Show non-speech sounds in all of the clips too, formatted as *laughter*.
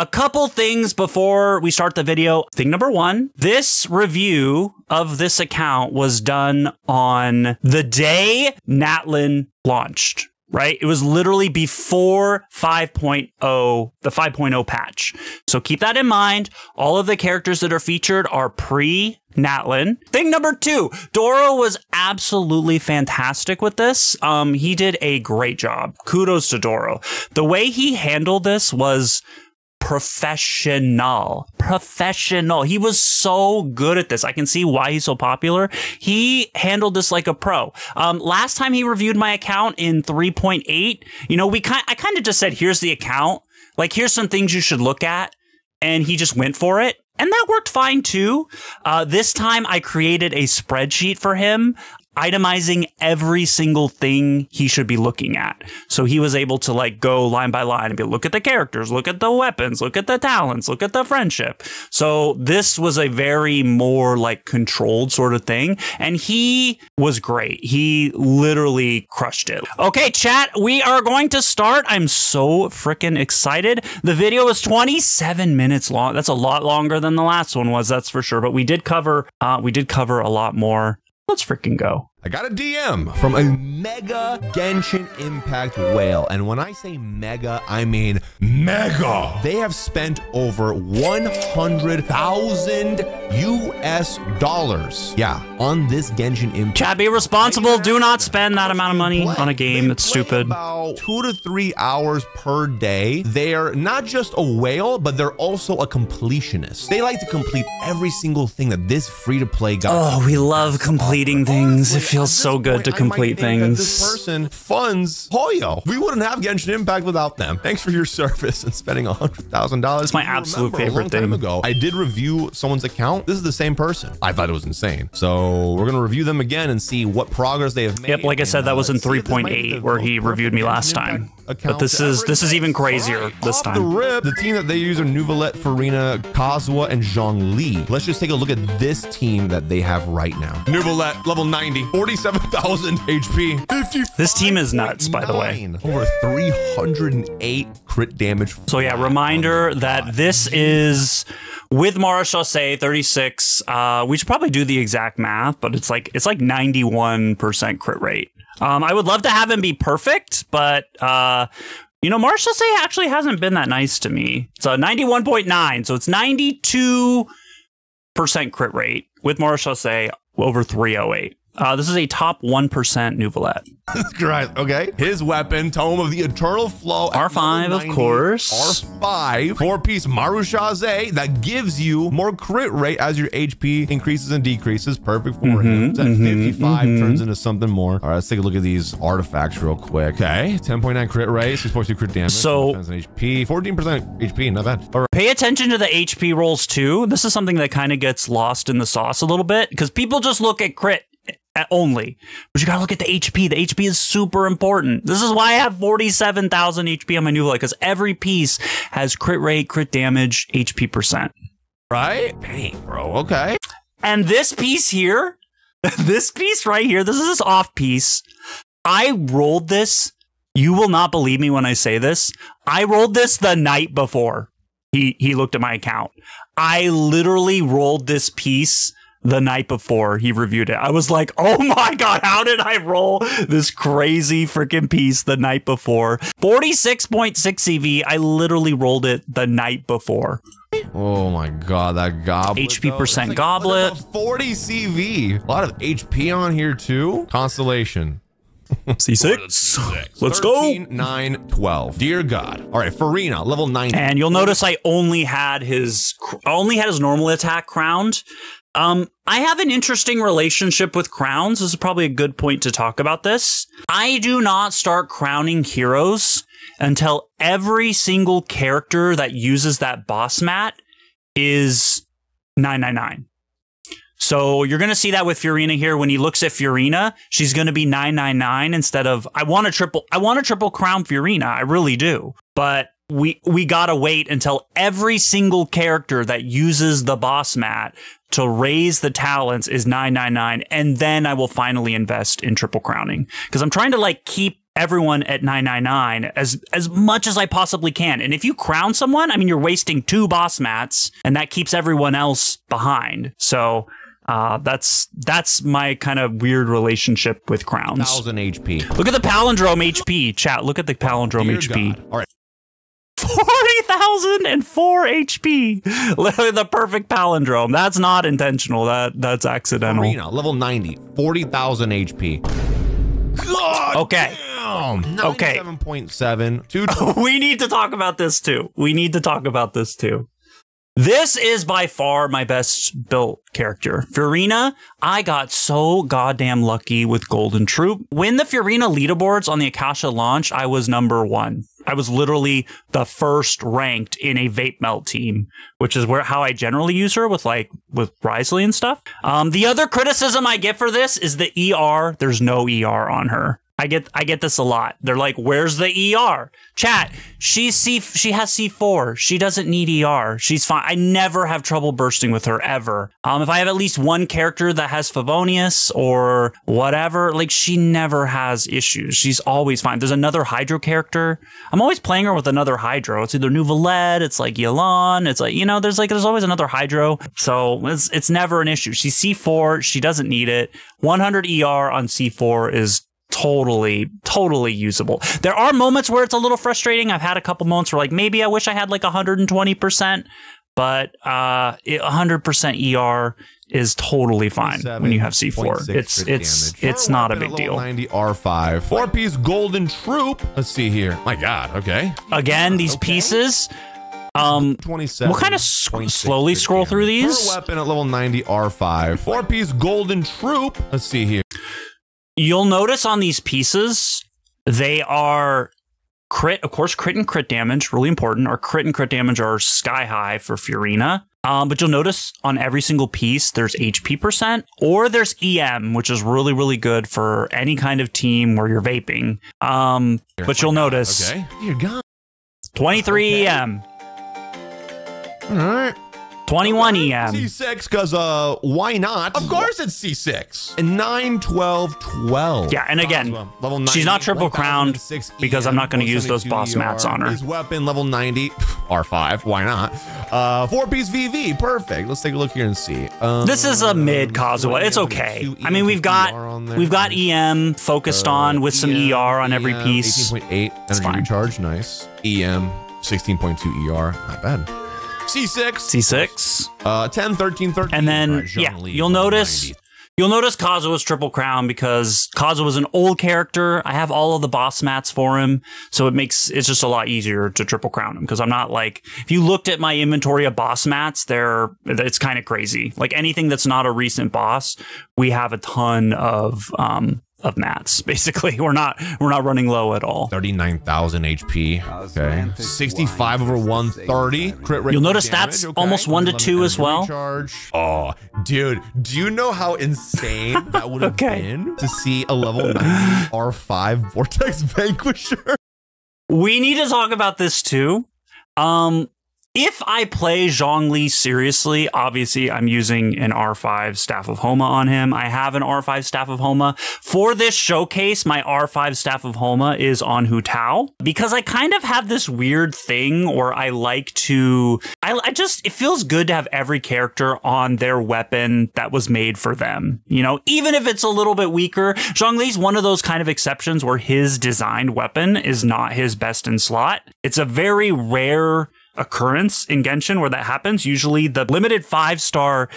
a couple things before we start the video. Thing number one, this review of this account was done on the day Natlan launched right? It was literally before 5.0, the 5.0 patch. So keep that in mind. All of the characters that are featured are pre Natlan. Thing number two, Doro was absolutely fantastic with this. Um, he did a great job. Kudos to Doro. The way he handled this was professional. Professional. He was so good at this. I can see why he's so popular. He handled this like a pro. Um, last time he reviewed my account in 3.8, you know, we kind I kind of just said, here's the account. Like, here's some things you should look at. And he just went for it. And that worked fine too. Uh, this time I created a spreadsheet for him itemizing every single thing he should be looking at. So he was able to like go line by line and be look at the characters, look at the weapons, look at the talents, look at the friendship. So this was a very more like controlled sort of thing. And he was great. He literally crushed it. Okay, chat, we are going to start. I'm so freaking excited. The video is 27 minutes long. That's a lot longer than the last one was, that's for sure. But we did cover uh we did cover a lot more Let's freaking go. I got a DM from a mega Genshin Impact whale. And when I say mega, I mean mega. They have spent over 100,000 US dollars. Yeah, on this Genshin Impact. Chad, be responsible. Do not spend that amount of money on a game. It's stupid. About two to three hours per day. They're not just a whale, but they're also a completionist. They like to complete every single thing that this free-to-play guy. Oh, we love completing things feels so good to complete things. This person funds Hoyo. We wouldn't have Genshin Impact without them. Thanks for your *laughs* service and spending a hundred thousand dollars. It's my absolute favorite thing. Ago, I did review someone's account. This is the same person. I thought it was insane. So we're gonna review them again and see what progress they have made. Yep, like I said, that was in uh, 3.8 where he reviewed me last time. But this is this is even crazier right, this time. The rip, the team that they use are Neuvillette, Furina, Kazuha, and Zhongli. Let's just take a look at this team that they have right now. Neuvillette, level 90, 47,000 HP. This team is nuts, by the way. Over 308 crit damage. So yeah, reminder that this is with Marechaussee 36. Uh, we should probably do the exact math, but it's like it's like 91% crit rate. Um, I would love to have him be perfect, but uh, you know, Marechaussee actually hasn't been that nice to me. It's a 91.9, so it's 92% crit rate with Marechaussee over 308. Uh, this is a top 1% Neuvillette. Correct. Okay. His weapon, Tome of the Eternal Flow. R5, of course. R5, four piece Marechaussee that gives you more crit rate as your HP increases and decreases. Perfect for mm -hmm, him. It's at mm -hmm, 55, mm -hmm. turns into something more. All right, let's take a look at these artifacts real quick. Okay. 10.9 crit rate, 6.2 crit damage. So, HP, 14% HP, not bad. All right. Pay attention to the HP rolls too. This is something that kind of gets lost in the sauce a little bit because people just look at crit only. But you gotta look at the HP. The HP is super important. This is why I have 47,000 HP on my new because every piece has crit rate, crit damage, HP percent. Right? Dang, bro. Okay. And this piece here, *laughs* this piece right here, this is this off piece. I rolled this. You will not believe me when I say this. I rolled this the night before he he looked at my account. I literally rolled this piece the night before he reviewed it. I was like, oh *laughs* my God, how did I roll this crazy freaking piece the night before? 46.6 CV. I literally rolled it the night before. Oh my god, that goblet. HP percent like, goblet. 40 CV. A lot of HP on here too. Constellation. *laughs* C6. Let's 13, go. 9, 12. Dear God. All right, Furina, level 9. And you'll notice I only had his only had his normal attack crowned. Um, I have an interesting relationship with crowns. This is probably a good point to talk about this. I do not start crowning heroes until every single character that uses that boss mat is 999. So you're going to see that with Furina here. When he looks at Furina, she's going to be 999 instead of, I want a triple, I want a triple crown Furina. I really do. But we, we got to wait until every single character that uses the boss mat to raise the talents is 999 and then I will finally invest in triple crowning because I'm trying to like keep everyone at 999 as as much as I possibly can. And if you crown someone, I mean, you're wasting two boss mats, and that keeps everyone else behind. So uh, that's that's my kind of weird relationship with crowns. Thousand HP. Look at the palindrome HP, chat. Look at the palindrome Dear HP. God. All right. 40,004 HP. Literally the perfect palindrome. That's not intentional. That that's accidental. Arena, level 90, 40,000 HP. God Okay. damn. Okay. 97.7. Two. *laughs* we need to talk about this too. We need to talk about this too. This is by far my best built character. Furina, I got so goddamn lucky with Golden Troupe. When the Furina leaderboards on the Akasha launched, I was number one. I was literally the first ranked in a vape melt team, which is where how I generally use her with like with Wriothesley and stuff. Um, the other criticism I get for this is the ER. There's no ER on her. I get I get this a lot. They're like, "Where's the ER?" Chat. She's C. She has C4. She doesn't need ER. She's fine. I never have trouble bursting with her ever. Um, if I have at least one character that has Favonius or whatever, like she never has issues. She's always fine. There's another Hydro character. I'm always playing her with another Hydro. It's either Neuvillette, it's like Yelan, it's like you know, there's like there's always another Hydro. So it's it's never an issue. She's C4. She doesn't need it. 100 ER on C4 is totally totally usable there are moments where it's a little frustrating i've had a couple moments where like maybe i wish i had like 120% but uh 100% er is totally fine when you have c4 it's it's damage. it's not a big deal level 90 R5. Four piece Golden Troupe. Let's see here. My God. Okay. again these Okay. pieces um 27. We'll kinda sc- slowly scroll through these. Per weapon at level 90 R5. Four piece Golden Troupe. Let's see here. You'll notice on these pieces they are crit of course crit and crit damage really important our crit and crit damage are sky high for Furina um, but you'll notice on every single piece there's HP percent or there's EM which is really really good for any kind of team where you're vaping um, but you'll notice Okay. Dear God. 23 Okay. EM All right. 21 EM C6 because uh why not? Of course it's C6. And 9 12 12. Yeah, and again, level 90, she's not triple crowned because I'm not gonna use those 172 boss mats on her. His weapon level 90 *laughs* R5, why not? Uh 4 piece VV, perfect. Let's take a look here and see. Um, This is a mid Kazuha. It's okay. I mean, we've got we've got EM focused on with some ER on every piece. 18.8 energy fine. recharge, nice. EM 16.2 ER, not bad. C6 C6. uh 10 13 13 And then, yeah, you'll notice you'll notice Kazuha's triple crown because Kazuha was an old character. I have all of the boss mats for him, so it makes it's just a lot easier to triple crown him because I'm not like if you looked at my inventory of boss mats, they're it's kind of crazy. Like anything that's not a recent boss, we have a ton of um of mats. Basically, *laughs* we're not we're not running low at all. 39,000 HP. Okay. 65 over 130. Crit rate. You'll notice that's okay. almost one to two as well. Charge. Oh, dude. Do you know how insane *laughs* that would have Okay. been to see a level 90 R5 Vortex Vanquisher? We need to talk about this too. Um, if I play Zhongli seriously, obviously I'm using an R5 Staff of Homa on him. I have an R5 Staff of Homa. For this showcase, my R5 Staff of Homa is on Hu Tao because I kind of have this weird thing where I like to, I, I just, it feels good to have every character on their weapon that was made for them. You know, even if it's a little bit weaker, Zhongli's one of those kind of exceptions where his designed weapon is not his best in slot. It's a very rare occurrence in Genshin where that happens. Usually the limited five star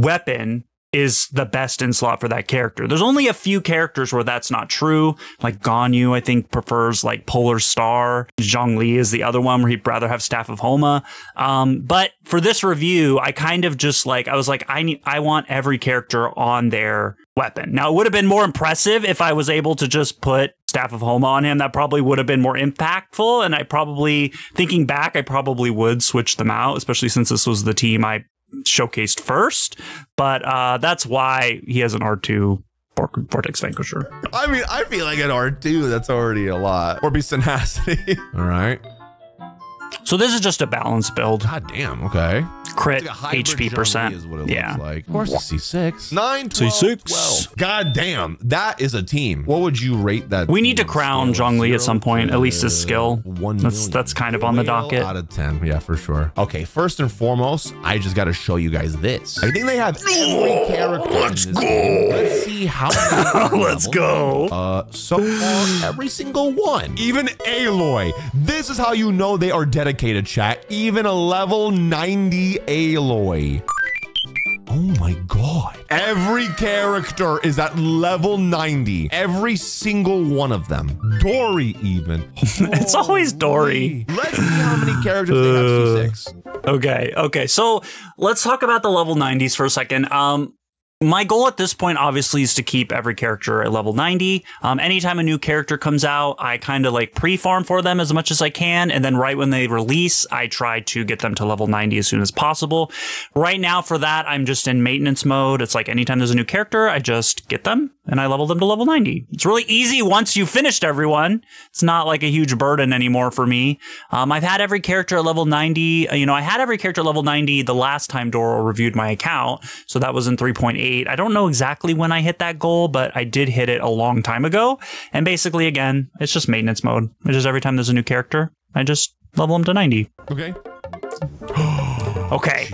weapon is the best in slot for that character. There's only a few characters where that's not true. Like Ganyu, I think, prefers like Polar Star. Zhongli is the other one where he'd rather have Staff of Homa. Um, but for this review, I kind of just like, I was like, I need, I want every character on their weapon. Now, it would have been more impressive if I was able to just put Staff of Homa on him. That probably would have been more impactful. And I probably, thinking back, I probably would switch them out, especially since this was the team I showcased first. But uh, that's why he has an R2 Vor- Vortex Vanquisher. I mean, I feel like an R2. That's already a lot. Or be Tenacity. All right. So this is just a balanced build. God damn. Okay. Crit like a HP percent. Is what it yeah. looks like. Of course, it's C6. 9, 12, C6. 12. God damn. That is a team. What would you rate that? We need to crown scale? Zhongli at some point, at least his skill. One That's- that's kind of on the docket. Out of 10. Yeah, for sure. Okay, first and foremost, I just got to show you guys this. I think they have every character. Let's go. Let's see how. *laughs* Let's go. Uh, so far, every single one. Even Aloy. This is how you know they are dedicated, chat. Even a level 90 Aloy. Oh my god. Every character is at level 90. Every single one of them. Dori, even. *laughs* It's always Dori. Let's see how many characters they have C6. Okay, okay. So let's talk about the level 90s for a second. Um, my goal at this point, obviously, is to keep every character at level 90. Um, anytime a new character comes out, I kind of like pre-farm for them as much as I can. And then right when they release, I try to get them to level 90 as soon as possible. Right now for that, I'm just in maintenance mode. It's like anytime there's a new character, I just get them and I leveled them to level 90. It's really easy once you've finished everyone. It's not like a huge burden anymore for me. Um, I've had every character at level 90. Uh, You know, I had every character at level 90 the last time Doro reviewed my account. So that was in 3.8. I don't know exactly when I hit that goal, but I did hit it a long time ago. And basically, again, it's just maintenance mode. It's just every time there's a new character, I just level them to 90. Okay. *gasps* Okay.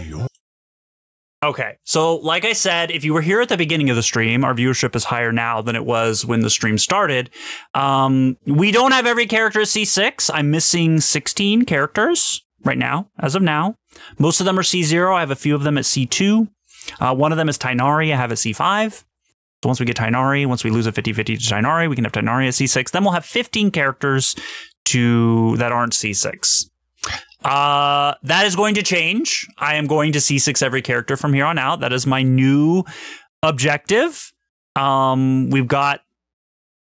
Okay. So, like I said, if you were here at the beginning of the stream, our viewership is higher now than it was when the stream started. Um, we don't have every character at C6. I'm missing 16 characters right now, as of now. Most of them are C0. I have a few of them at C2. Uh, one of them is Tighnari. I have a C5. So once we get Tighnari, once we lose a 50-50 to Tighnari, we can have Tighnari at C6. Then we'll have 15 characters to that aren't C6. Uh, that is going to change. I am going to C6 every character from here on out. That is my new objective. Um, we've got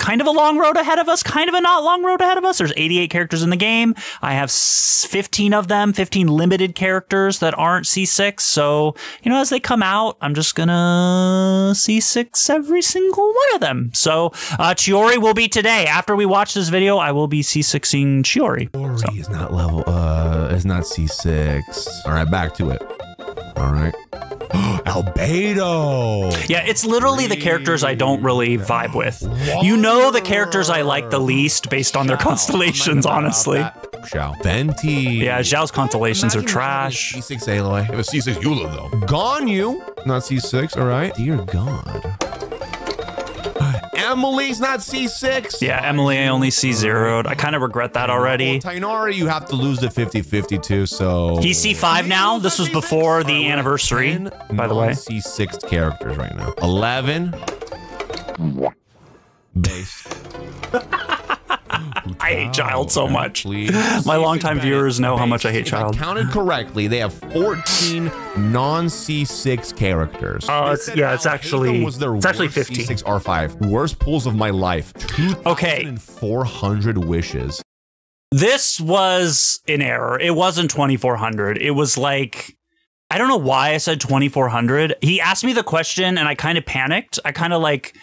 kind of a long road ahead of us, kind of a not long road ahead of us. There's 88 characters in the game. I have 15 of them, 15 limited characters that aren't C6. So, you know, as they come out, I'm just gonna C6 every single one of them. So, uh, Chiori will be today. After we watch this video, I will be C6ing Chiori. Dori is not level, uh, is not C6. All right, back to it. All right. *gasps* Albedo. Yeah, it's literally the characters I don't really vibe with. You know the characters I like the least based on their constellations, honestly. Xiao. Venti. Yeah, Xiao's constellations are trash. C6 Aloy. It was C6 Eula, though. Ganyu. not C6, all right. Dear God. Emilie's not C6. Yeah, Emilie, I only see zeroed. I kind of regret that already. Well, Tighnari, you have to lose the 50-50 too, so... He's C5 now. This was before the anniversary, by the way. C6 characters right now. 11. *laughs* Base. *laughs* I hate Childe so much. Please. *laughs* My longtime viewers know how much I hate If Childe. counted correctly, they have 14 non-C6 characters. Uh, it's- yeah, it's actually- was their it's actually worst 15. C6 R5. Worst pulls of my life. Okay. 400 wishes. This was an error. It wasn't 2400. It was like I don't know why I said 2400. He asked me the question and I kind of panicked. I kind of like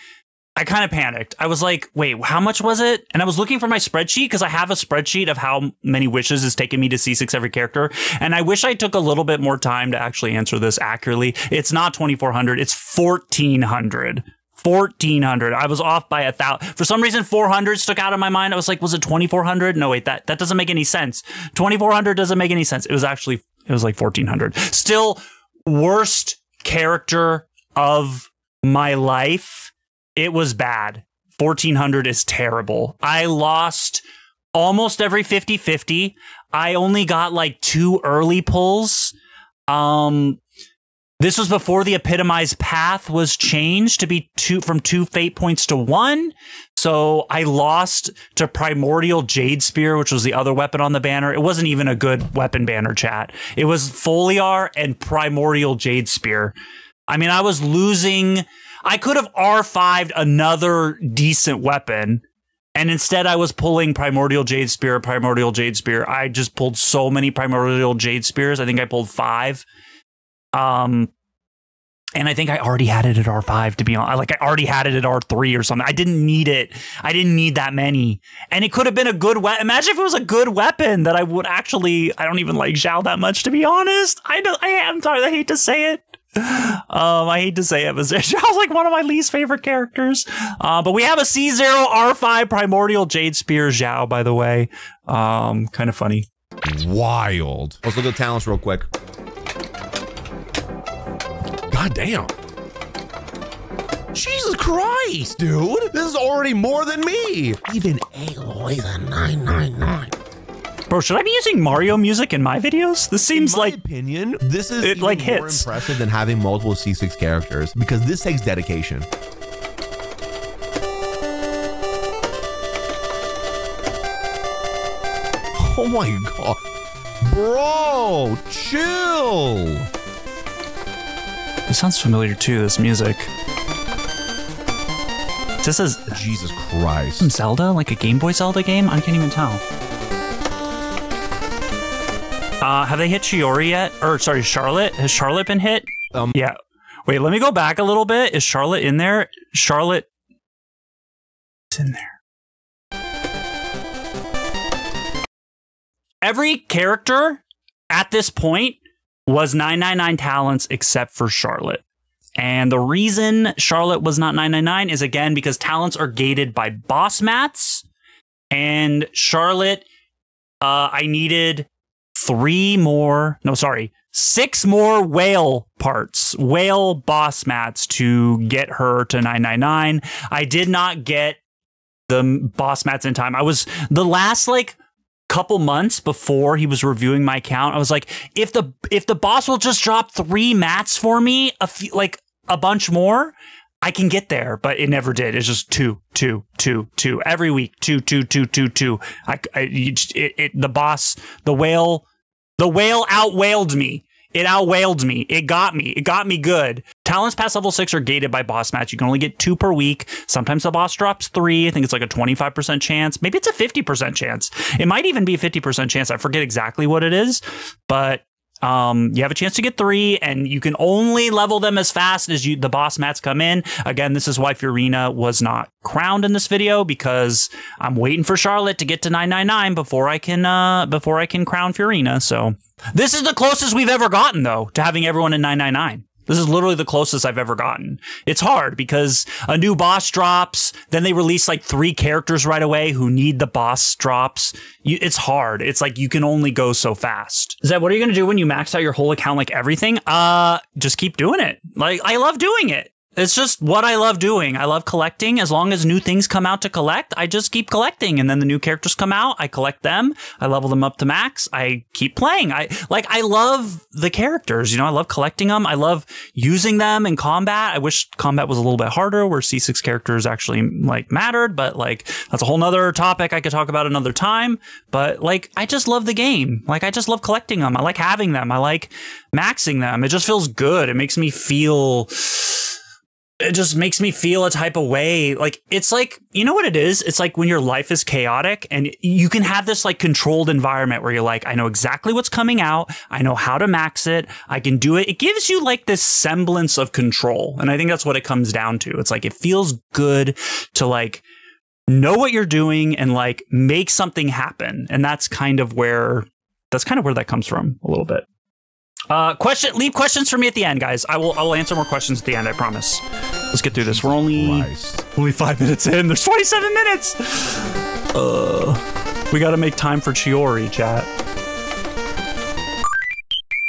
I kind of panicked. I was like, "Wait, how much was it?" And I was looking for my spreadsheet because I have a spreadsheet of how many wishes it's taken me to C6 every character, and I wish I took a little bit more time to actually answer this accurately. It's not 2400, it's 1400. 1400. I was off by a thousand. For some reason, 400 stuck out of my mind. I was like, was it 2400? No, wait, that, that doesn't make any sense. 2400 doesn't make any sense. It was actually, it was like 1400. Still, worst character of my life. It was bad. 1400 is terrible. I lost almost every 50 50. I only got like two early pulls. Um, this was before the epitomized path was changed to be two from two fate points to one. So I lost to primordial jade spear, which was the other weapon on the banner. It wasn't even a good weapon banner chat. It was foliar and primordial jade spear. I mean, I was losing. I could have R5'd another decent weapon. And instead, I was pulling Primordial Jade Spear, Primordial Jade Spear. I just pulled so many Primordial Jade Spears. I think I pulled five. Um, and I think I already had it at R5 to be honest. Like I already had it at R3 or something. I didn't need it. I didn't need that many. And it could have been a good weapon. Imagine if it was a good weapon that I would actually I don't even like Xiao that much to be honest. I don't I am sorry, I hate to say it. Um, I hate to say it, but *laughs* Xiao's like one of my least favorite characters. Uh, but we have a C0 R5 Primordial Jade Spear Xiao, by the way. Um, kind of funny. Wild. Let's look at the talents real quick. God damn. Jesus Christ, dude. This is already more than me. Even Aloy's a 999. Bro, should I be using Mario music in my videos? This seems in my like opinion, this is it, like, more hits. impressive than having multiple C6 characters because this takes dedication. Oh my god. Bro, chill. it sounds familiar too, this music. This is Jesus Christ. Zelda, like a Game Boy Zelda game? I can't even tell. Uh, have they hit Chiori yet? Or sorry, Charlotte? Has Charlotte been hit? Um, Yeah. Wait, let me go back a little bit. Is Charlotte in there? Charlotte is in there. Every character at this point was 999 talents except for Charlotte. And the reason Charlotte was not 999 is again because talents are gated by boss mats. And Charlotte, uh, I needed three more, no, sorry, six more whale parts, whale boss mats to get her to 999. I did not get the boss mats in time. I was the last like couple months before he was reviewing my account. I was like, if the if the boss will just drop three mats for me, a few like a bunch more, I can get there, but it never did. It's just two, two, two, two every week. Two, two, two, two, two. I, I it, it, the boss, the whale, the whale outwhaled me. It outwhaled me. It got me. It got me good. Talents past level six are gated by boss match. You can only get two per week. Sometimes the boss drops three. I think it's like a 25% chance. Maybe it's a 50% chance. It might even be a 50% chance. I forget exactly what it is, but um, you have a chance to get three, and you can only level them as fast as you the boss mats come in. Again, this is why Furina was not crowned in this video because I'm waiting for Charlotte to get to 999 before I can uh before I can crown Furina. So this is the closest we've ever gotten though to having everyone in 999. This is literally the closest I've ever gotten. It's hard because a new boss drops, then they release like three characters right away who need the boss drops. You, it's hard. It's like you can only go so fast. Zed, what are you going to do when you max out your whole account like everything? Uh, just keep doing it. Like I love doing it. It's just what I love doing. I love collecting. As long as new things come out to collect, I just keep collecting. And then the new characters come out, I collect them, I level them up to max, I keep playing. I like I love the characters, you know, I love collecting them. I love using them in combat. I wish combat was a little bit harder where C6 characters actually like mattered, but like that's a whole nother topic I could talk about another time. But like I just love the game. Like I just love collecting them. I like having them. I like maxing them. It just feels good. It makes me feel it just makes me feel a type of way. Like it's like, you know what it is? It's like when your life is chaotic and you can have this like controlled environment where you're like, I know exactly what's coming out. I know how to max it. I can do it. It gives you like this semblance of control. And I think that's what it comes down to. It's like, it feels good to like know what you're doing and like make something happen. And that's kind of where, that's kind of where that comes from a little bit. Uh, question. Leave questions for me at the end, guys. I will. I will answer more questions at the end. I promise. Let's get through this. We're only Christ. only five minutes in. There's 27 minutes. Uh, we got to make time for Chiori, chat.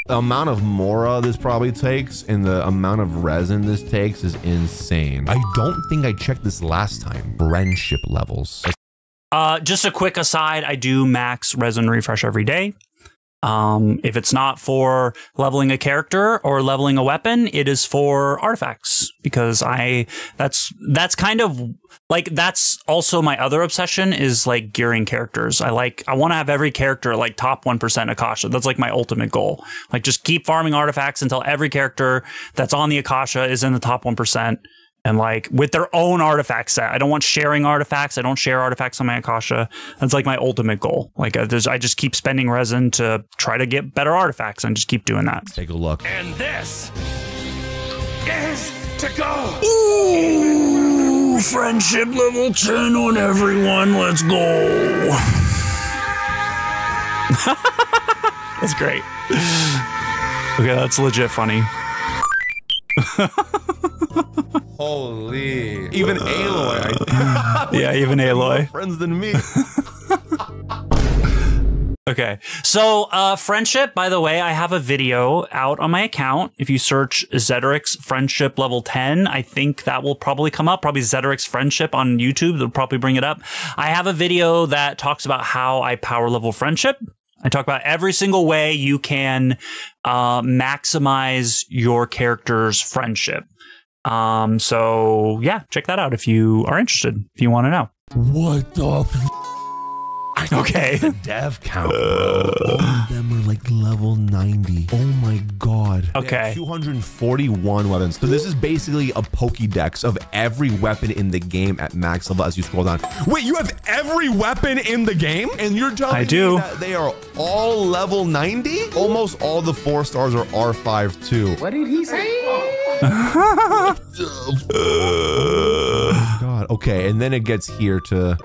The amount of Mora this probably takes and the amount of resin this takes is insane. I don't think I checked this last time. Friendship levels. Uh, just a quick aside. I do max resin refresh every day. Um, if it's not for leveling a character or leveling a weapon, it is for artifacts because I that's that's kind of like that's also my other obsession is like gearing characters. I like I want to have every character like top 1% Akasha. That's like my ultimate goal. Like just keep farming artifacts until every character that's on the Akasha is in the top 1% and like with their own artifact set. I don't want sharing artifacts. I don't share artifacts on my Akasha. That's like my ultimate goal. Like I just, I just keep spending resin to try to get better artifacts and just keep doing that. Take a look. And this is to go. Ooh, friendship level 10 on everyone. Let's go. *laughs* that's great. Okay, that's legit funny. *laughs* Holy. Even Aloy, *laughs* Yeah, even Aloy. Friends than me. *laughs* Okay. So, uh, friendship, by the way, I have a video out on my account. If you search Zederyx friendship level 10, I think that will probably come up. Probably Zederyx friendship on YouTube. They'll probably bring it up. I have a video that talks about how I power level friendship. I talk about every single way you can uh, maximize your character's friendship. Um, so yeah, check that out if you are interested, if you want to know. What the f- I think Okay. the dev count, *laughs* bro. All of them are like level 90. Oh my god. Okay. 241 weapons. So this is basically a Pokédex of every weapon in the game at max level as you scroll down. Wait, you have every weapon in the game? And you're telling I me do. that they are all level 90? Almost all the four stars are R5 too. What did he say? *laughs* Oh God. Okay, and then it gets here to.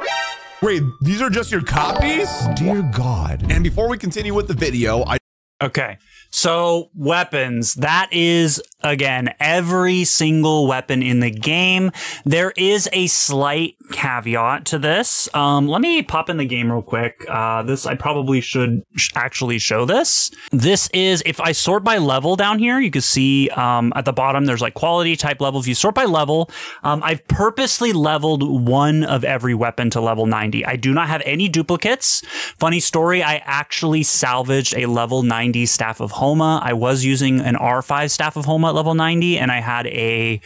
Wait, these are just your copies? Dear God. And before we continue with the video, I Okay. So weapons, that is again every single weapon in the game. There is a slight caveat to this. Um, let me pop in the game real quick. Uh, this I probably should sh- actually show this. This is if I sort by level down here, you can see um, at the bottom there's like quality type level. If you sort by level, um, I've purposely leveled one of every weapon to level 90. I do not have any duplicates. Funny story, I actually salvaged a level 90 Staff of Homa. I was using an R5 Staff of Homa at level 90, and I had a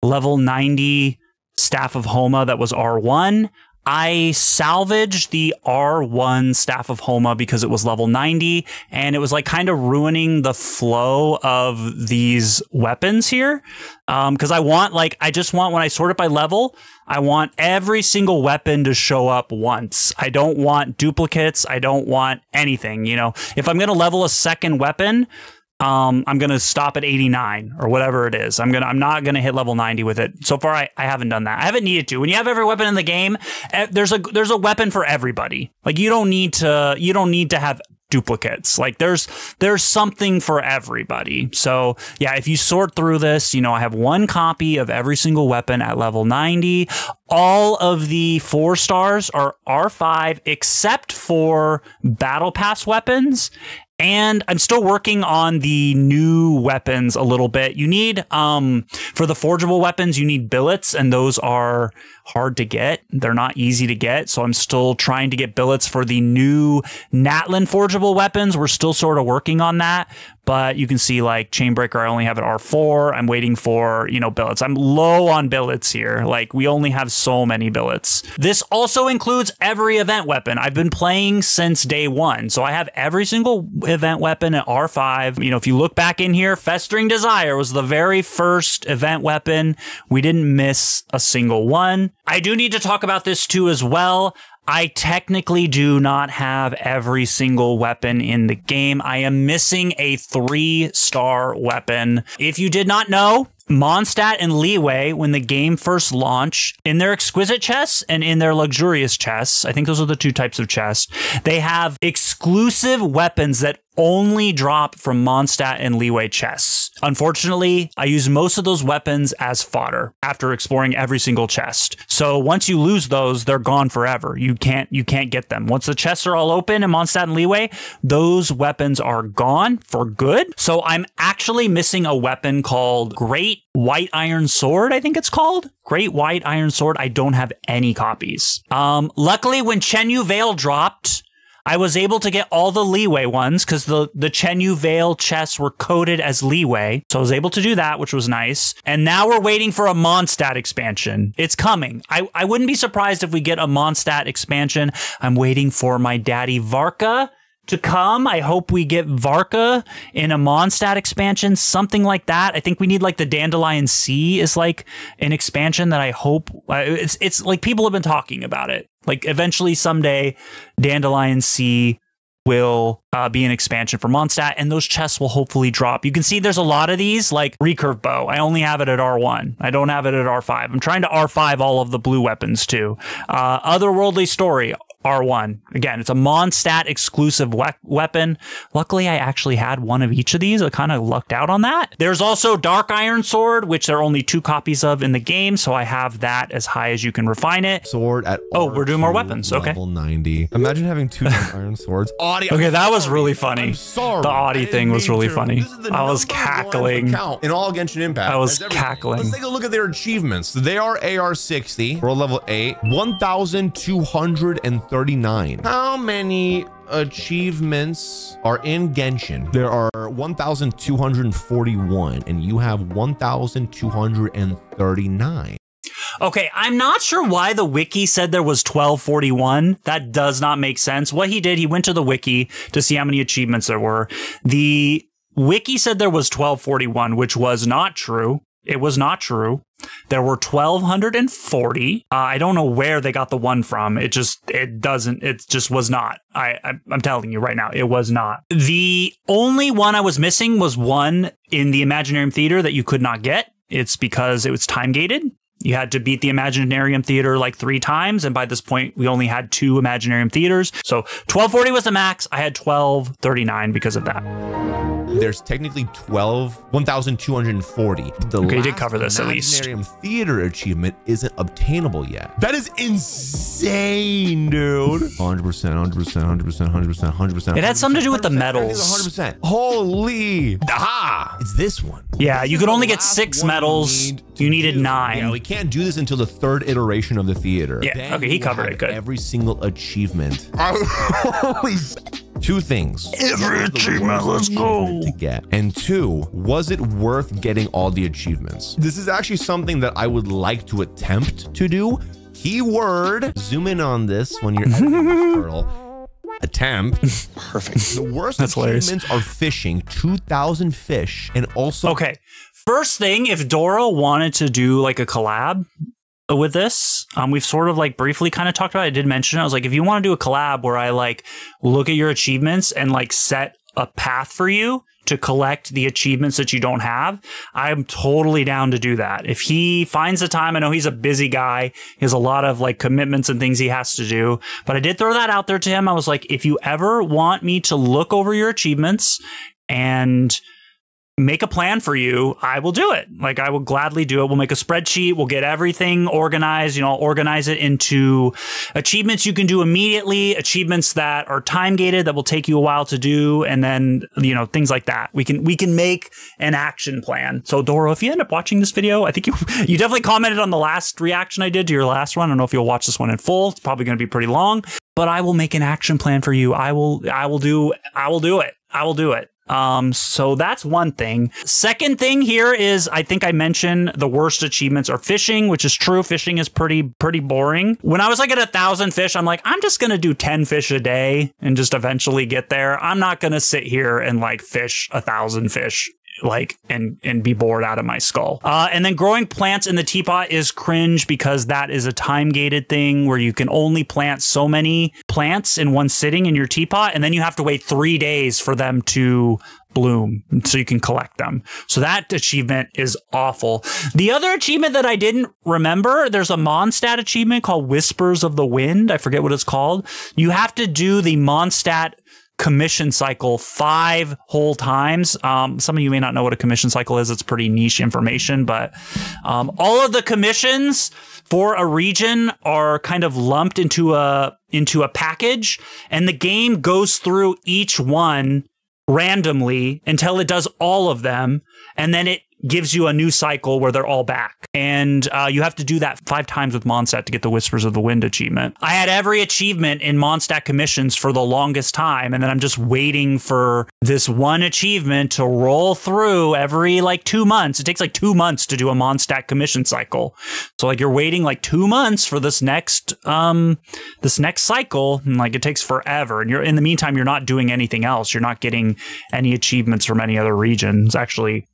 level 90 Staff of Homa that was R1. I salvaged the R1 Staff of Homa because it was level 90 and it was like kind of ruining the flow of these weapons here. Um, cause I want like, I just want when I sort it by level, I want every single weapon to show up once. I don't want duplicates. I don't want anything, you know, if I'm going to level a second weapon, um, I'm gonna stop at 89 or whatever it is. I'm gonna I'm not gonna hit level 90 with it. So far, I, I haven't done that. I haven't needed to. When you have every weapon in the game, eh, there's a there's a weapon for everybody. Like you don't need to you don't need to have duplicates. Like there's there's something for everybody. So yeah, if you sort through this, you know I have one copy of every single weapon at level 90. All of the four stars are R5 except for battle pass weapons and I'm still working on the new weapons a little bit. You need, um, for the forgeable weapons, you need billets, and those are hard to get. They're not easy to get. So I'm still trying to get billets for the new Natlan forgeable weapons. We're still sort of working on that. But you can see like Chainbreaker, I only have at R4. I'm waiting for, you know, billets. I'm low on billets here. Like we only have so many billets. This also includes every event weapon. I've been playing since day one. So I have every single event weapon at R5. You know, if you look back in here, Festering Desire was the very first event weapon. We didn't miss a single one. I do need to talk about this too as well. I technically do not have every single weapon in the game. I am missing a three star weapon. If you did not know, Mondstadt and Liyue, when the game first launched, in their exquisite chests and in their luxurious chests, I think those are the two types of chests, they have exclusive weapons that only drop from Mondstadt and Liyue chests. Unfortunately, I use most of those weapons as fodder after exploring every single chest. So once you lose those, they're gone forever. You can't you can't get them. Once the chests are all open in Mondstadt and Liyue, those weapons are gone for good. So I'm actually missing a weapon called Great White Iron Sword, I think it's called. Great White Iron Sword. I don't have any copies. Um, luckily, when Chenyu Vale dropped, I was able to get all the Liyue ones because the, the Chenyu Vale chests were coded as Liyue. So I was able to do that, which was nice. And now we're waiting for a Mondstadt expansion. It's coming. I, I wouldn't be surprised if we get a Mondstadt expansion. I'm waiting for my daddy Varka to come. I hope we get Varka in a Mondstadt expansion, something like that. I think we need like the Dandelion Sea is like an expansion that I hope uh, it's it's like people have been talking about it. Like eventually someday dandelions Sea will uh, be an expansion for Mondstadt, and those chests will hopefully drop. You can see there's a lot of these, like recurve bow. I only have it at R1. I don't have it at R5. I'm trying to R5 all of the blue weapons too. Uh, otherworldly story. R1. Again, it's a Mondstadt exclusive we weapon. Luckily, I actually had one of each of these. I kind of lucked out on that. There's also Dark Iron Sword, which there are only two copies of in the game, so I have that as high as you can refine it. Sword at Oh, we're doing more weapons. Okay. Level 90. Imagine having two iron swords. *laughs* Okay, that was really funny. The Audi thing was really to. funny. This is the I was cackling. In all Genshin Impact. I was cackling. Let's take a look at their achievements. They are AR60, world level 8, 1,239. How many achievements are in Genshin? There are 1,241, and you have 1,239. Okay, I'm not sure why the wiki said there was 1241. That does not make sense. What he did, he went to the wiki to see how many achievements there were. The wiki said there was 1241, which was not true. It was not true. There were 1240. Uh, I don't know where they got the one from. It just, it doesn't, it just was not. I, I, I'm telling you right now, it was not. The only one I was missing was one in the Imaginarium Theater that you could not get. It's because it was time gated. You had to beat the Imaginarium Theater like three times, and by this point, we only had two Imaginarium Theaters. So 1240 was the max. I had 1239 because of that. There's technically 12, 1,240. The Okay, you did cover this at least. Imaginarium Theater achievement isn't obtainable yet. That is insane, dude. 100%, 100%, 100%, 100%, 100%. It had something to do with the 100%, medals. 100%. Holy. Aha! It's this one. Yeah, This you could only get six one medals. Need You needed do. nine. Yeah, we can't do this until the third iteration of the theater. Yeah, Then okay, he covered it, good. Every single achievement. *laughs* Two things. Every What was the achievement, let's go. To get. And two, was it worth getting all the achievements? This is actually something that I would like to attempt to do. Keyword, zoom in on this when you're editing *laughs* this, Pearl. Attempt. Perfect. The worst That's hilarious. achievements are fishing, 2,000 fish, and also Okay. First thing, if Doro wanted to do like a collab with this, um, we've sort of like briefly kind of talked about it. I did mention it. I was like, if you want to do a collab where I like look at your achievements and like set a path for you to collect the achievements that you don't have, I'm totally down to do that. If he finds the time, I know he's a busy guy. He has a lot of like commitments and things he has to do, but I did throw that out there to him. I was like, if you ever want me to look over your achievements and make a plan for you, I will do it. Like I will gladly do it. We'll make a spreadsheet. We'll get everything organized. You know, I'll organize it into achievements you can do immediately, achievements that are time gated that will take you a while to do, and then you know things like that. We can we can make an action plan. So Doro, if you end up watching this video, I think you *laughs* you definitely commented on the last reaction I did to your last one. I don't know if you'll watch this one in full. It's probably going to be pretty long, but I will make an action plan for you. I will I will do I will do it. I will do it. Um, so that's one thing. Second thing here is I think I mentioned the worst achievements are fishing, which is true. Fishing is pretty, pretty boring. When I was like at a thousand fish, I'm like, I'm just to do 10 fish a day and just eventually get there. I'm not to sit here and like fish a thousand fish like and and be bored out of my skull. Uh, and then growing plants in the teapot is cringe because that is a time gated thing where you can only plant so many plants in one sitting in your teapot, and then you have to wait three days for them to bloom so you can collect them. So that achievement is awful. The other achievement that I didn't remember, there's a Mondstadt achievement called Whispers of the Wind. I forget what it's called. You have to do the Mondstadt commission cycle five whole times. Um, some of you may not know what a commission cycle is. It's pretty niche information, but um, all of the commissions for a region are kind of lumped into a into a package, and the game goes through each one randomly until it does all of them, and then it gives you a new cycle where they're all back. And uh, you have to do that five times with Mondstadt to get the Whispers of the Wind achievement. I had every achievement in Mondstadt commissions for the longest time, and then I'm just waiting for this one achievement to roll through every like two months. It takes like two months to do a Mondstadt commission cycle. So like you're waiting like two months for this next um this next cycle, and like it takes forever. And you're in the meantime, you're not doing anything else. You're not getting any achievements from any other regions. Actually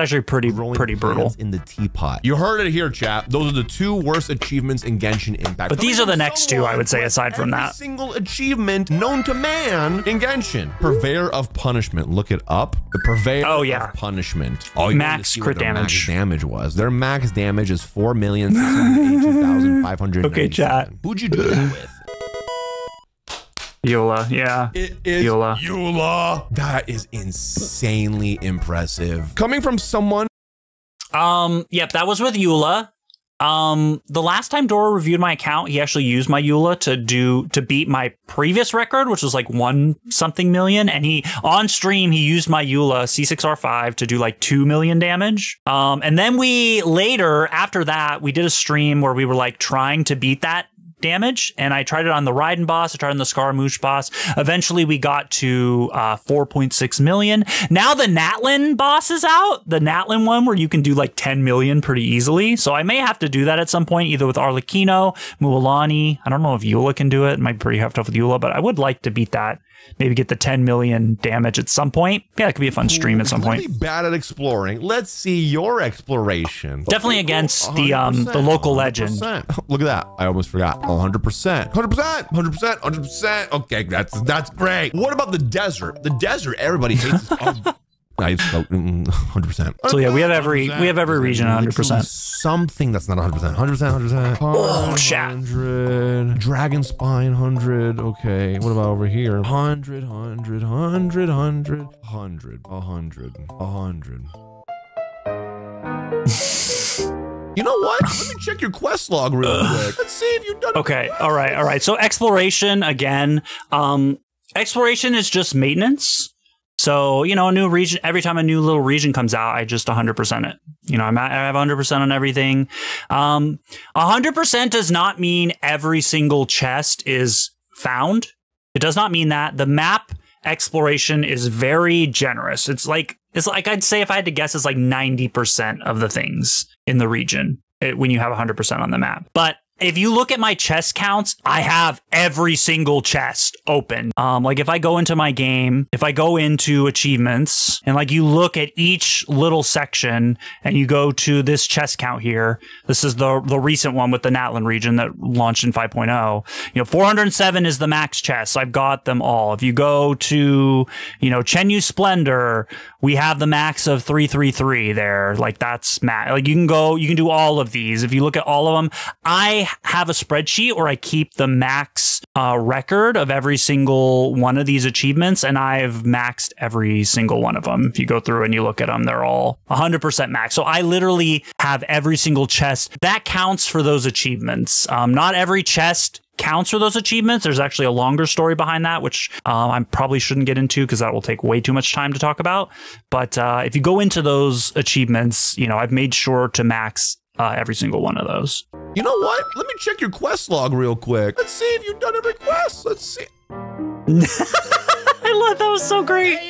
actually pretty Rolling pretty brutal. in the teapot. You heard it here, chap. Those are the two worst achievements in Genshin Impact. But these are the next two, I would say, aside from every that. single achievement known to man in Genshin. Purveyor of punishment. Look it up. The purveyor Oh, yeah. of punishment. Oh, you wanted to Max see crit their damage. Max damage was. Their max damage is *laughs* four million six hundred eighty-two thousand five hundred. Okay, chat. Who'd you do that with? Eula, yeah. It is Eula. Eula. That is insanely impressive. Coming from someone Um, yep, that was with Eula. Um, the last time Doro reviewed my account, he actually used my Eula to do to beat my previous record, which was like one something million. And he on stream he used my Eula C6R5 to do like two million damage. Um, and then we later after that we did a stream where we were like trying to beat that damage and I tried it on the Raiden boss, I tried on the Scaramouche boss. Eventually we got to uh 4.6 million. Now the Natlan boss is out. The Natlan one where you can do like 10 million pretty easily. So I may have to do that at some point either with Arlecchino, Mualani. I don't know if Eula can do it. It might be pretty tough with Eula, but I would like to beat that. Maybe get the 10 million damage at some point. Yeah, it could be a fun stream at some point. really bad at exploring. Let's see your exploration. Definitely against the um the local legend. 100%. Look at that. I almost forgot. 100%. 100%. 100%. 100%. Okay, that's that's great. What about the desert? The desert, everybody hates. oh, *laughs* I spoke mm, 100%. So yeah, we have every we have every region 100%. Something that's not 100%. 100%. 100%. Oh, shat. 100. Dragon spine 100. Okay. What about over here? 100, 100, 100, 100, 100, 100, 100. *laughs* You know what? Let me check your quest log real quick. Let's see if you've done. Okay. All right. All right. So exploration again. Um, exploration is just maintenance. So you know, a new region. Every time a new little region comes out, I just 100% it. You know, I'm at, I have 100% on everything. Um, 100% does not mean every single chest is found. It does not mean that the map exploration is very generous. It's like it's like I'd say if I had to guess, it's like 90% of the things in the region eh, when you have 100% on the map. But if you look at my chest counts, I have every single chest open. Um, like if I go into my game, if I go into achievements and like you look at each little section and you go to this chest count here, this is the the recent one with the Natlan region that launched in 5.0. You know, 407 is the max chest. I've got them all. If you go to, you know, Chenyu Splendor, we have the max of 333 there. Like that's max. Like you can go, you can do all of these. If you look at all of them, I have a spreadsheet where I keep the max uh, record of every single one of these achievements, and I've maxed every single one of them. If you go through and you look at them, they're all 100% max. So I literally have every single chest that counts for those achievements. Um, not every chest counts for those achievements. There's actually a longer story behind that, which um, I probably shouldn't get into because that will take way too much time to talk about. But uh, if you go into those achievements, you know, I've made sure to max uh, every single one of those. You know what? Let me check your quest log real quick. Let's see if you've done every quest. Let's see. *laughs* *laughs* I love that was so great. *sighs*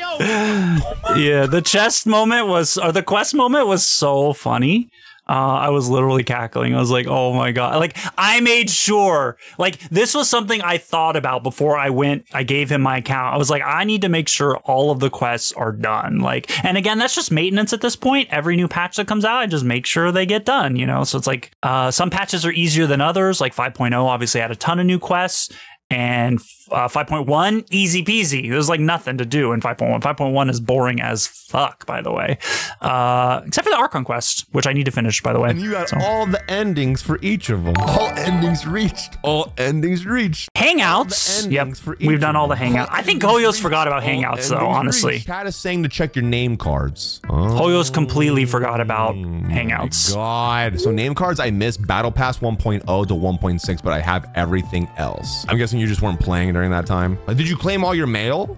yeah, the chest moment was, or the quest moment was so funny. Uh, I was literally cackling. I was like, "Oh my god!" Like I made sure, like this was something I thought about before I went. I gave him my account. I was like, I need to make sure all of the quests are done. Like, and again, that's just maintenance at this point. Every new patch that comes out, I just make sure they get done. You know, so it's like uh, some patches are easier than others. Like 5.0 obviously had a ton of new quests and uh, 5.1 easy peasy there's like nothing to do in 5.1 5.1 is boring as fuck by the way uh, except for the archon quest which i need to finish by the way And you got So- all the endings for each of them. All endings reached. All endings reached. hangouts the yep for each we've done all the hangouts i think hoyos forgot about hangouts though honestly reached. Cat is saying to check your name cards. Oh. hoyos completely forgot about hangouts God. So name cards, I missed Battle Pass 1.0 to 1.6, but I have everything else. I'm guessing you just weren't playing during that time. Did you claim all your mail?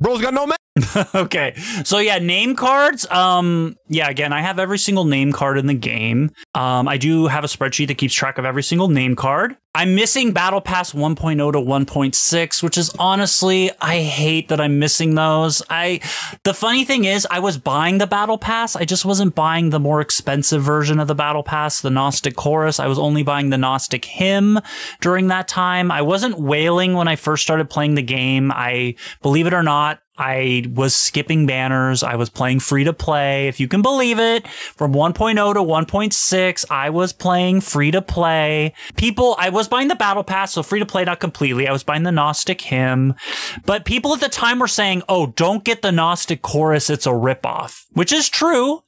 Bro's got no mail. *laughs* okay. So yeah, name cards. Um, yeah, again, I have every single name card in the game. Um, I do have a spreadsheet that keeps track of every single name card. I'm missing Battle Pass 1.0 to 1.6, which is honestly, I hate that I'm missing those. I, the funny thing is, I was buying the Battle Pass. I just wasn't buying the more expensive version of the Battle Pass, the Gnostic Chorus. I was only buying the Gnostic Hymn during that time. I wasn't wailing when I first started playing the game. I, believe it or not, I was skipping banners. I was playing free to play. If you can believe it, from 1.0 to 1.6, I was playing free to play. People, I was buying the battle pass, so free to play, not completely. I was buying the Gnostic hymn, but people at the time were saying, "Oh, don't get the Gnostic chorus. It's a ripoff," which is true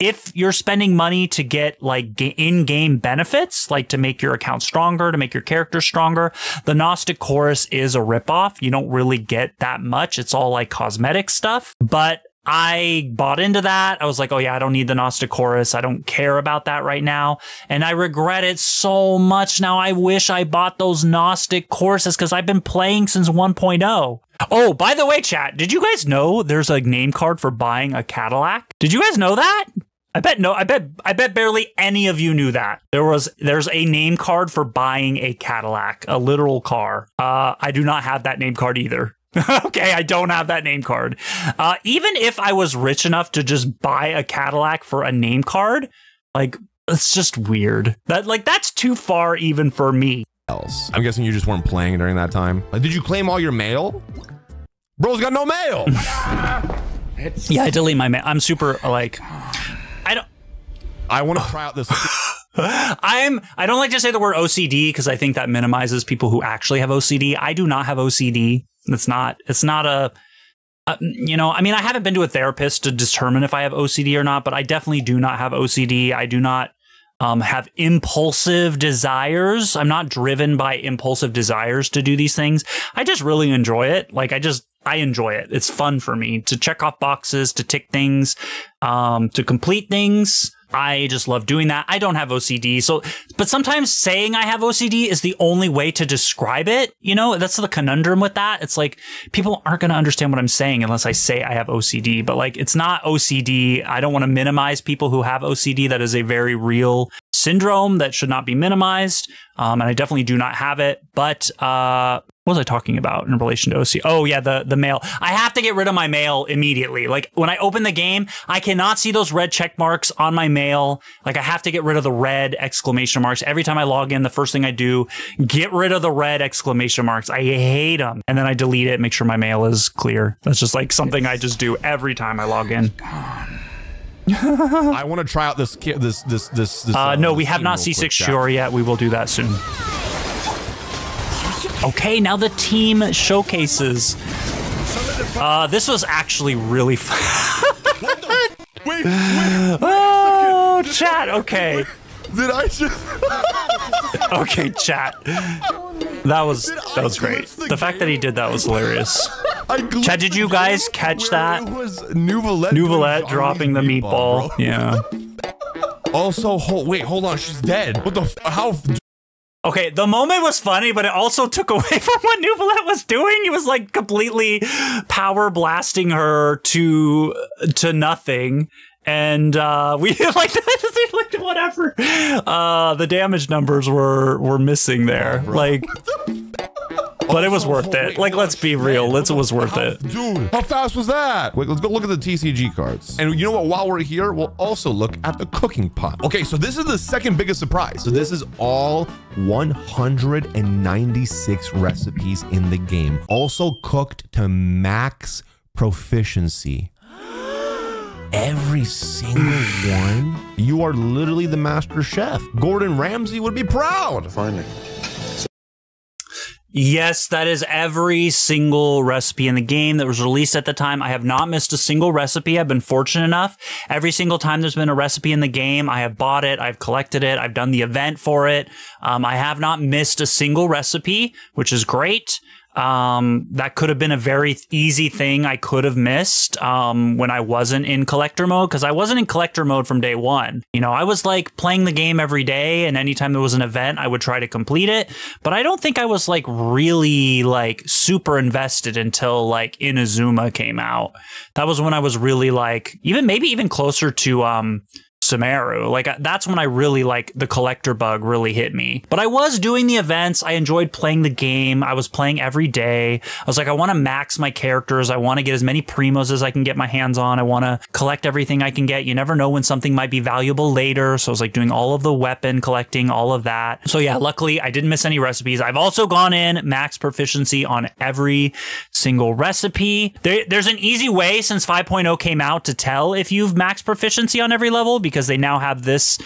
if you're spending money to get like in-game benefits, like to make your account stronger, to make your character stronger, the Gnostic Chorus is a ripoff. You don't really get that much. It's all like cosmetic stuff. But I bought into that. I was like, oh yeah, I don't need the Gnostic Chorus. I don't care about that right now. And I regret it so much now. I wish I bought those Gnostic Choruses because I've been playing since 1.0. Oh, by the way, chat, did you guys know there's a name card for buying a Cadillac? Did you guys know that? I bet no, I bet I bet barely any of you knew that. There was there's a name card for buying a Cadillac, a literal car. Uh, I do not have that name card either. *laughs* okay, I don't have that name card. Uh, even if I was rich enough to just buy a Cadillac for a name card, like it's just weird. That like that's too far even for me. Else, I'm guessing you just weren't playing during that time. Like, did you claim all your mail? Bro's got no mail. *laughs* yeah, I delete my mail. I'm super like I don't. I want to try out this. *laughs* I'm. I don't like to say the word OCD because I think that minimizes people who actually have OCD. I do not have OCD. It's not. It's not a. Uh, you know, I mean, I haven't been to a therapist to determine if I have OCD or not, but I definitely do not have OCD. I do not um, have impulsive desires. I'm not driven by impulsive desires to do these things. I just really enjoy it. Like, I just, I enjoy it. It's fun for me to check off boxes, to tick things, um, to complete things. I just love doing that. I don't have OCD. So, but sometimes saying I have OCD is the only way to describe it. You know, that's the conundrum with that. It's like people aren't going to understand what I'm saying unless I say I have OCD, but like it's not OCD. I don't want to minimize people who have OCD. That is a very real syndrome that should not be minimized. Um, and I definitely do not have it. But uh, what was I talking about in relation to OC? Oh yeah, the the mail. I have to get rid of my mail immediately. Like when I open the game, I cannot see those red check marks on my mail. Like I have to get rid of the red exclamation marks every time I log in. The first thing I do, get rid of the red exclamation marks. I hate them, and then I delete it, make sure my mail is clear. That's just like something I just do every time I log in. *laughs* I want to try out this this this this. this uh, no, we have not C6 Sure yet. We will do that soon. Okay, now the team showcases. Uh, this was actually really *laughs* fun. wait, wait, wait, oh, chat. Okay. Did I just? *laughs* okay, chat. That was that was great. The fact that he did that was hilarious. *laughs* Chat, did you guys catch that? It was Neuvillette dropping the meatball. meatball yeah. Also, hold, wait, hold on. She's dead. What the? How? Okay, the moment was funny, but it also took away *laughs* from what Neuvillette was doing. He was like completely power blasting her to to nothing and uh, we *laughs* like *laughs* like whatever. Uh, the damage numbers were were missing there, like. But it was worth it. Like, let's be real. Let's, it was worth it. Dude, how fast was that? Wait, let's go look at the TCG cards. And you know what? While we're here, we'll also look at the cooking pot. Okay, so this is the second biggest surprise. So this is all 196 recipes in the game. Also cooked to max proficiency *gasps* every single one. You are literally the master chef. Gordon Ramsay would be proud. Finally. Yes, that is every single recipe in the game that was released at the time. I have not missed a single recipe. I've been fortunate enough. Every single time there's been a recipe in the game, I have bought it, I've collected it, I've done the event for it. Um, I have not missed a single recipe, which is great. Um, that could have been a very easy thing I could have missed um, when I wasn't in collector mode because I wasn't in collector mode from day one. You know, I was like playing the game every day, and anytime there was an event, I would try to complete it. But I don't think I was like really like super invested until like Inazuma came out. That was when I was really like even maybe even closer to um Sumeru. Like that's when I really like the collector bug really hit me. But I was doing the events. I enjoyed playing the game. I was playing every day. I was like, I want to max my characters. I want to get as many primos as I can get my hands on. I want to collect everything I can get. You never know when something might be valuable later. So I was like doing all of the weapon collecting, all of that. So yeah, luckily I didn't miss any recipes. I've also gone in max proficiency on every single recipe. There, there's an easy way since 5.0 came out to tell if you've max proficiency on every level because they now have this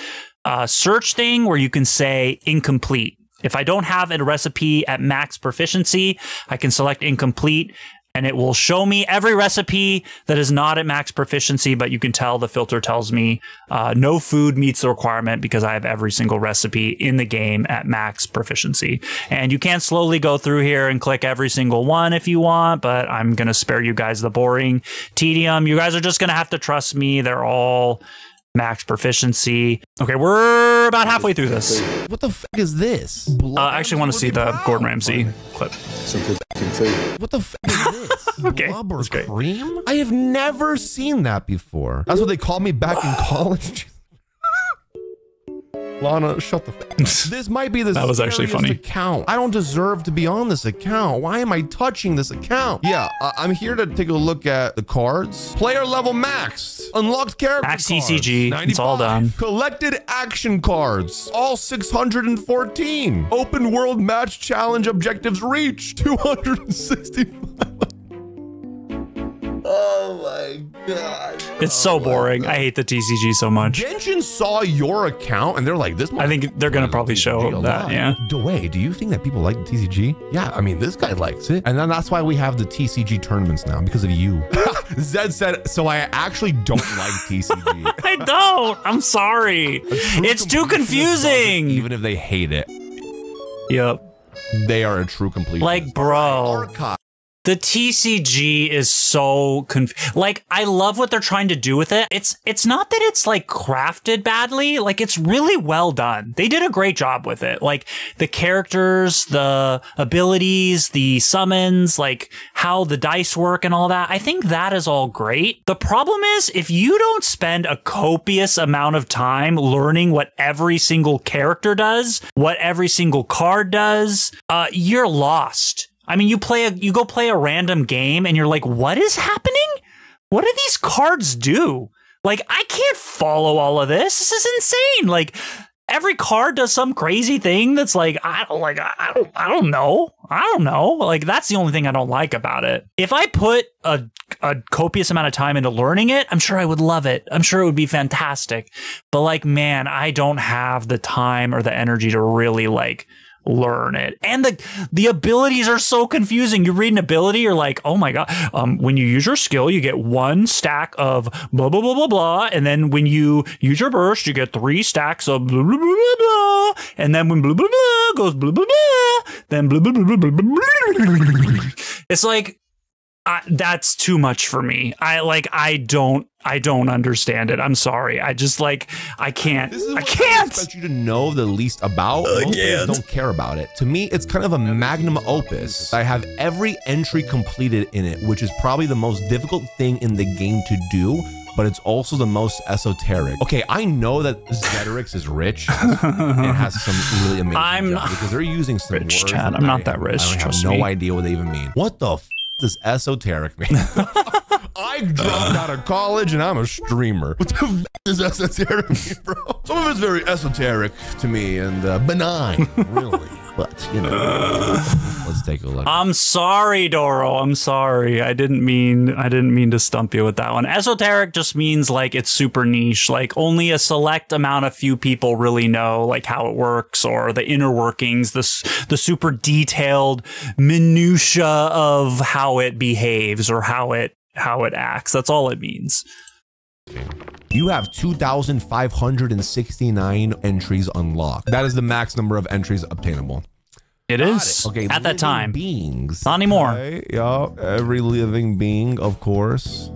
uh, search thing where you can say incomplete. If I don't have a recipe at max proficiency, I can select incomplete and it will show me every recipe that is not at max proficiency, but you can tell the filter tells me uh, no food meets the requirement because I have every single recipe in the game at max proficiency. And you can slowly go through here and click every single one if you want, but I'm going to spare you guys the boring tedium. You guys are just going to have to trust me. They're all max proficiency. Okay, we're about halfway through this. What the fuck is this? Uh, I actually want to see the Gordon Ramsay clip. Some good food. What the f is this? *laughs* Okay, Blubber cream? I have never seen that before. That's what they called me back in college. Lana, shut the f *laughs* This might be the That was actually funny. account. I don't deserve to be on this account. Why am I touching this account? Yeah, I'm here to take a look at the cards. Player level maxed. Unlocked character Max cards. TCG. It's all done. Collected action cards. All 614. Open world match challenge objectives reached. *laughs* 265. Oh my god. It's so boring. I hate the TCG so much. Genshin saw your account and they're like, this I think they're gonna probably show that, yeah. Dway, do you think that people like the TCG? Yeah, I mean, this guy likes it. And then that's why we have the TCG tournaments now, because of you. *laughs* Zed said, so I actually don't *laughs* like TCG. *laughs* I don't. I'm sorry. It's too confusing. Even if they hate it, Yep. they are a true complete. Like, bro. Archive. The TCG is so conf- like I love what they're trying to do with it. It's it's not that it's like crafted badly, like it's really well done. They did a great job with it. Like the characters, the abilities, the summons, like how the dice work and all that. I think that is all great. The problem is if you don't spend a copious amount of time learning what every single character does, what every single card does, uh you're lost. I mean, you play a you go play a random game and you're like, what is happening? What do these cards do? Like, I can't follow all of this. This is insane. Like, every card does some crazy thing that's like, I don't like, I don't, I don't know. I don't know. Like, that's the only thing I don't like about it. If I put a a copious amount of time into learning it, I'm sure I would love it. I'm sure it would be fantastic. But like, man, I don't have the time or the energy to really like learn it. And the the abilities are so confusing. You read an ability, you're like, oh my god. Um, when you use your skill, you get one stack of blah blah blah blah blah, and then when you use your burst, you get three stacks of blah blah blah blah blah, and then when blah blah blah goes blah blah blah, then blah blah blah blah blah blah. blah. It's like I, that's too much for me. I like I don't I don't understand it. I'm sorry. I just like I can't. This is I can't. expect you to know the least about. Most players don't care about it. To me, it's kind of a magnum opus. I have every entry completed in it, which is probably the most difficult thing in the game to do. But it's also the most esoteric. Okay, I know that Zederyx is rich and has some really amazing I'm jobs because they're using some rich, words Chad. I'm not I- that rich, I have trust no me. idea what they even mean. What the f does esoteric mean? *laughs* I dropped out of college and I'm a streamer. What the f does esoteric mean, bro? Some of it's very esoteric to me and uh, benign, really. But, you know, *sighs* let's take a look. I'm sorry, Doro. I'm sorry. I didn't mean I didn't mean to stump you with that one. Esoteric just means like it's super niche. Like only a select amount of few people really know like how it works or the inner workings, the the super detailed minutia of how it behaves or how it how it acts. That's all it means. You have 2,569 entries unlocked. That is the max number of entries obtainable. It is Okay, at that time. beings. Not anymore. Okay, yeah, every living being, of course.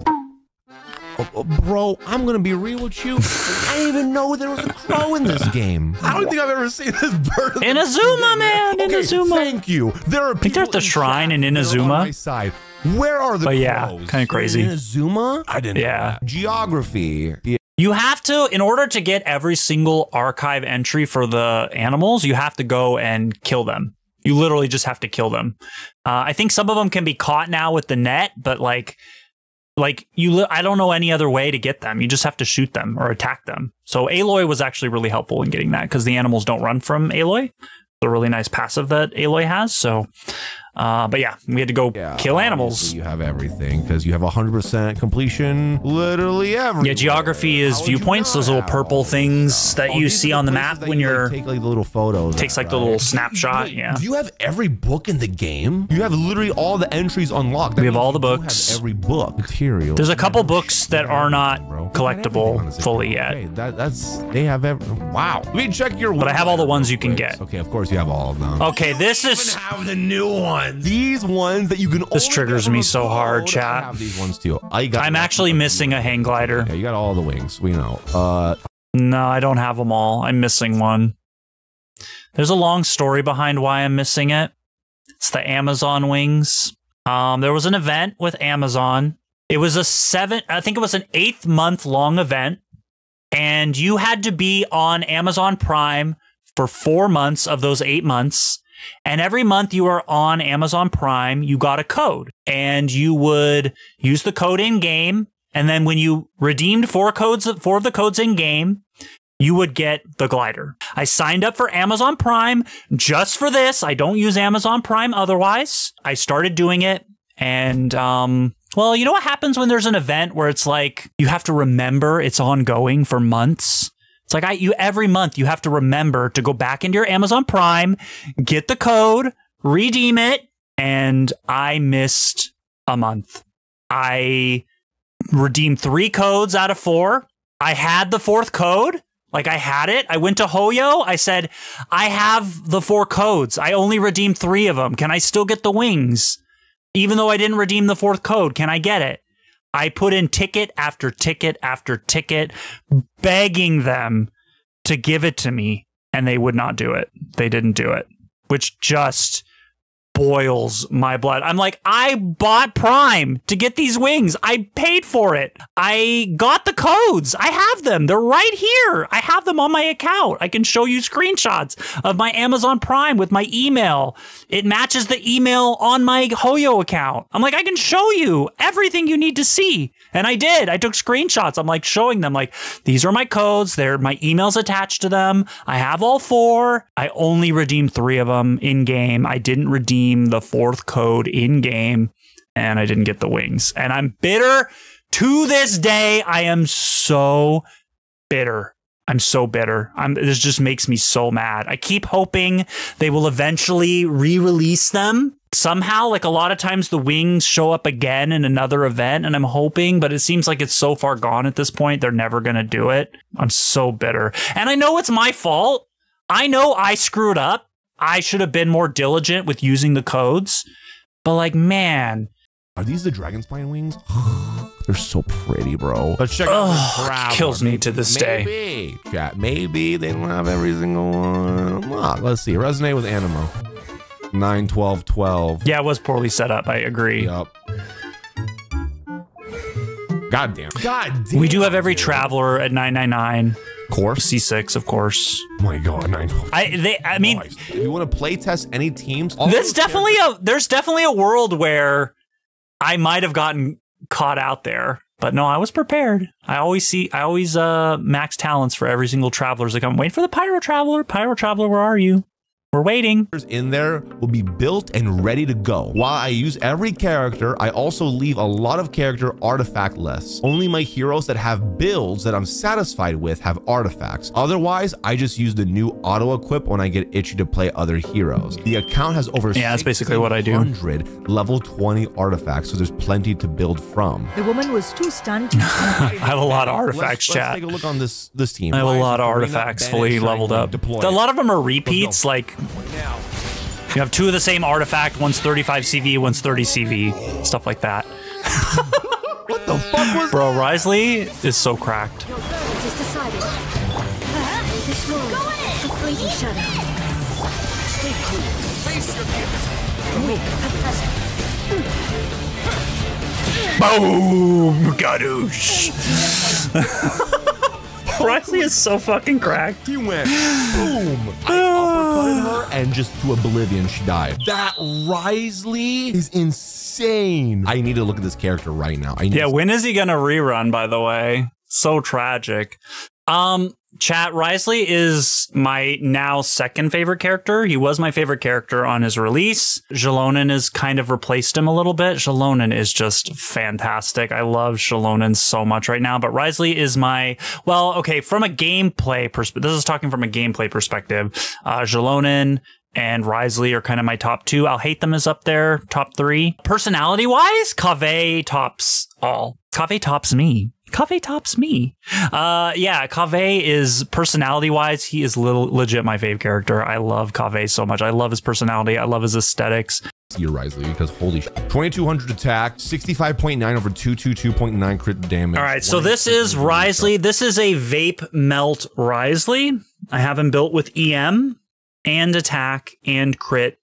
Oh, oh, bro, I'm gonna be real with you. *laughs* I didn't even know there was a crow in this game. *laughs* I don't think I've ever seen this bird. Inazuma, man, Okay, Inazuma. Thank you. There are people they're at the in shrine in that Inazuma. On my side. Where are the But yeah, kinda crazy. In Inazuma? I didn't. know Yeah. that. Geography. You have to, in order to get every single archive entry for the animals, you have to go and kill them. You literally just have to kill them. Uh, I think some of them can be caught now with the net, but like, like you, li- I don't know any other way to get them. You just have to shoot them or attack them. So Aloy was actually really helpful in getting that because the animals don't run from Aloy. It's a really nice passive that Aloy has. So, uh, but yeah, we had to go Yeah, kill animals. You have everything because you have 100% completion, literally everything. Yeah, geography is viewpoints, those little purple things that you see on the map when you're take like the little photos. takes at, like the little snapshot. Yeah. Do you have every book in the game? You have literally all the entries unlocked. That We have all the books. Have every book. Material. There's a couple books that are not Bro. They got everything on collectible fully account. yet. Okay, that, that's they have every. Wow. Let me check your. But I have all the ones you can get. Okay, of course you have all of them. Okay, this is have the new ones. These ones that you can. This only triggers get me so hard, code. chat. I have these ones too. I got. I'm actually missing a hang glider. Yeah, you got all the wings. We know. Uh, No, I don't have them all. I'm missing one. There's a long story behind why I'm missing it. It's the Amazon wings. Um, there was an event with Amazon. It was a seven, I think it was an eighth month long event, and you had to be on Amazon Prime for four months of those eight months. And every month you are on Amazon Prime, you got a code and you would use the code in game. And then when you redeemed four codes, four of the codes in game, you would get the glider. I signed up for Amazon Prime just for this. I don't use Amazon Prime otherwise. I started doing it and, um, well, you know what happens when there's an event where it's like you have to remember it's ongoing for months? It's like I you every month you have to remember to go back into your Amazon Prime, get the code, redeem it, and I missed a month. I redeemed 3 codes out of 4. I had the fourth code. Like I had it. I went to Hoyo. I said, "I have the four codes. I only redeemed 3 of them. Can I still get the wings?" Even though I didn't redeem the fourth code, can I get it? I put in ticket after ticket after ticket, begging them to give it to me, and they would not do it. They didn't do it, which just boils my blood. I'm like, I bought Prime to get these wings. I paid for it. I got the codes. I have them. They're right here. I have them on my account. I can show you screenshots of my Amazon Prime with my email. It matches the email on my Hoyo account. I'm like, I can show you everything you need to see. And I did. I took screenshots. I'm like showing them like these are my codes. They're my emails attached to them. I have all four. I only redeemed three of them in game. I didn't redeem the fourth code in game and I didn't get the wings. And I'm bitter to this day. I am so bitter. I'm so bitter. I'm this just makes me so mad. I keep hoping they will eventually re-release them somehow. Like a lot of times the wings show up again in another event and I'm hoping, but it seems like it's so far gone at this point. They're never going to do it. I'm so bitter. And I know it's my fault. I know I screwed up. I should have been more diligent with using the codes. But like, man, are these the dragon spine wings? *gasps* *laughs* They're so pretty, bro. Let's check out Ugh, this crab kills one. me to this day. maybe, Chat, maybe they don't have every single one. unlocked. Let's see. Resonate with Anemo. 9, 12, 12. yeah, it was poorly set up. I agree. Yup. God damn. God damn. We do have every traveler at 999. course. C6, of course. Oh my god, 9, 12. I they I mean If you want to play test any teams, all there's definitely a there's definitely a world where I might have gotten caught out there. But no, I was prepared. I always see I always uh max talents for every single traveler's like I'm waiting for the Pyro Traveler. Pyro Traveler, where are you? We're waiting. characters in there will be built and ready to go. While I use every character, I also leave a lot of character artifact lists. Only my heroes that have builds that I'm satisfied with have artifacts. Otherwise, I just use the new auto equip when I get itchy to play other heroes. The account has over Yeah, that's basically what I do. 100 level 20 artifacts, so there's plenty to build from. The woman was too stunned. to *laughs* I have a lot of Let's- artifacts, let's, chat. take a look on this this team. I have a Why is lot of artifacts fully leveled up. Deploy. A lot of them are repeats, like you have two of the same artifact, one's 35 CV, one's 30 CV, stuff like that. What the fuck was Bro, Wriothesley is so cracked. Your verdict is decided. This room, the fleeting shadow. Stay cool. Face your We. Boom! Gadoosh! *laughs* Wriothesley is so fucking cracked. He went boom. I *sighs* uppercutted her and just to oblivion she died. That Wriothesley is insane. I need to look at this character right now. I need Yeah, when is he gonna rerun, by the way? So tragic. Um, chat, Wriothesley is my now second favorite character. He was my favorite character on his release. Xilonen has kind of replaced him a little bit. Xilonen is just fantastic. I love Xilonen so much right now, but Wriothesley is my, well, okay, from a gameplay perspective, this is talking from a gameplay perspective. Uh, Xilonen, and Wriothesley are kind of my top two. Alhaitham is up there, top three. Personality wise, Kaveh tops all. Kaveh tops me. Kaveh tops me. Uh, yeah, Kaveh is personality wise, he is little, legit my fave character. I love Kaveh so much. I love his personality. I love his aesthetics. your Wriothesley because holy shit. 2200 attack, 65.9 over 222.9 crit damage. All right, so this is Wriothesley. This is a vape melt Wriothesley. I have him built with EM and attack and crit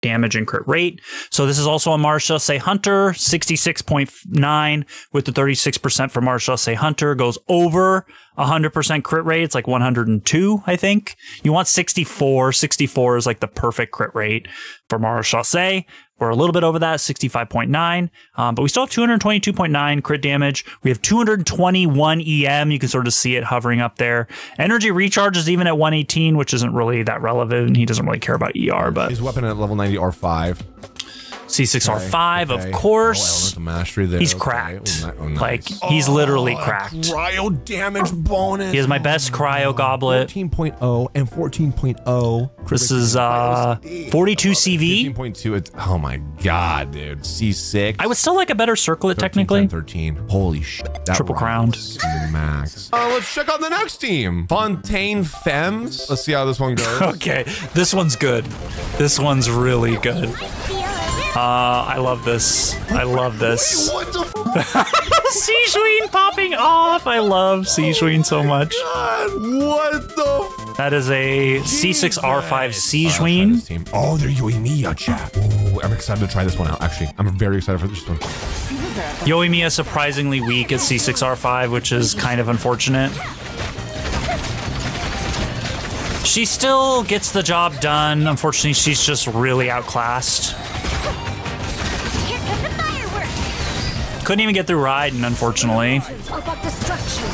damage and crit rate. So this is also a Marechaussee Hunter, 66.9 with the 36% for Marechaussee Hunter goes over 100% crit rate. It's like 102, I think. You want 64. 64 is like the perfect crit rate for Marechaussee. We're a little bit over that, 65.9, um, but we still have 222.9 crit damage. We have 221 EM. You can sort of see it hovering up there. Energy recharge is even at 118, which isn't really that relevant. And he doesn't really care about ER, but His weapon at level 90 R5. C6R5, Okay. of course. Oh, mastery there. He's Okay. cracked. Oh, oh, nice. Like, he's literally Oh, cracked. Cryo damage bonus. He has my best cryo goblet. 14.0 and 14.0. This is uh 42 CV. 15.2. It's, oh my god, dude. C6. I would still like a better circlet 13, technically. 10, 13. Holy shit. Triple crowned. Max. Uh, let's check out the next team. Fontaine Femmes. Let's see how this one goes. *laughs* Okay, this one's good. This one's really good. Uh, I love this. I love this. what the f- *laughs* Sigewinne popping off. I love Sigewinne so much. God, what the f- That is a C6R5 Alright, let's try this Sigewinne. team. Oh, they're Yoimiya chat. Ooh, I'm excited to try this one out. Actually, I'm very excited for this one. Yoimiya surprisingly weak at C6R5, which is kind of unfortunate. She still gets the job done. Unfortunately, she's just really outclassed. Here come the fireworks! Couldn't even get through Raiden, unfortunately. About destruction.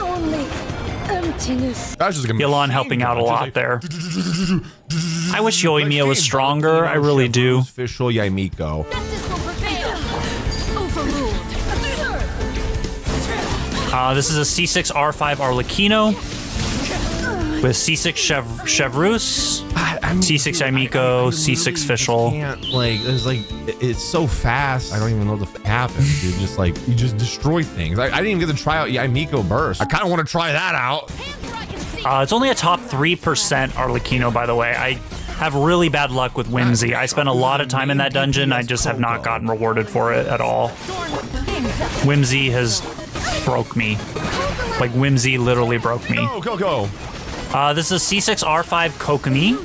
Only emptiness. That's just gonna be Yelan helping out a lot there. I wish Yoimiya was stronger. I really do. Official Yae Miko. Justice will prevail. Overruled. Uh, this is a C6R5 Arlecchino with C6 Chev- Chevreuse, C6 Yae Miko, C6 Fischl. Can't like it's like it's so fast. I don't even know what the f- happens. Dude, just like you just destroy things. I, I didn't even get to try out Yae Miko burst. I kind of want to try that out. Uh, it's only a top 3% Arlecchino, by the way. I have really bad luck with Whimsy. I spent a lot of time in that dungeon. I just have not gotten rewarded for it at all. Whimsy has broke me. Like, Whimsy literally broke me. Go go go. Uh, this is C6R5 Kokomi.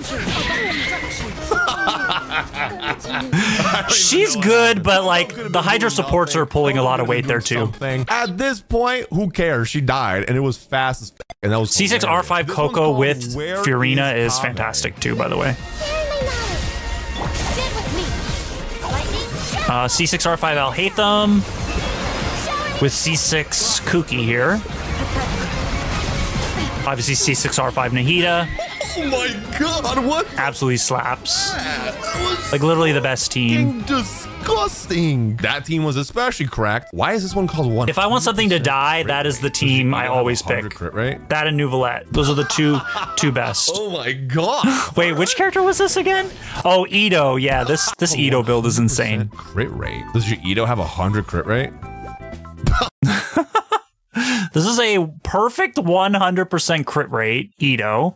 *laughs* She's good, but like the Hydro supports are pulling a lot of weight there too. Something. At this point, who cares? She died, and it was fast as f- and that was C6R5 hilarious. Coco with Where Furina is Kaveh? fantastic too, by the way. Get with me. Lightning. Uh, C6R5 Alhaitham with C6 Kuki here. Obviously C6R5 Nahida Oh my god! What? absolutely slaps. That was Like literally the best team. disgusting. That team was especially cracked. Why is this one called one? If I want something to die, that is the team I always pick. Crit rate. That and Neuvillette. Those are the two *laughs* two best. Oh my god! *laughs* Wait, which character was this again? Oh, Itto. Yeah, this this oh, Itto build is insane. Crit rate. Does your Itto have a hundred crit rate? *laughs* This is a perfect 100% crit rate, Itto.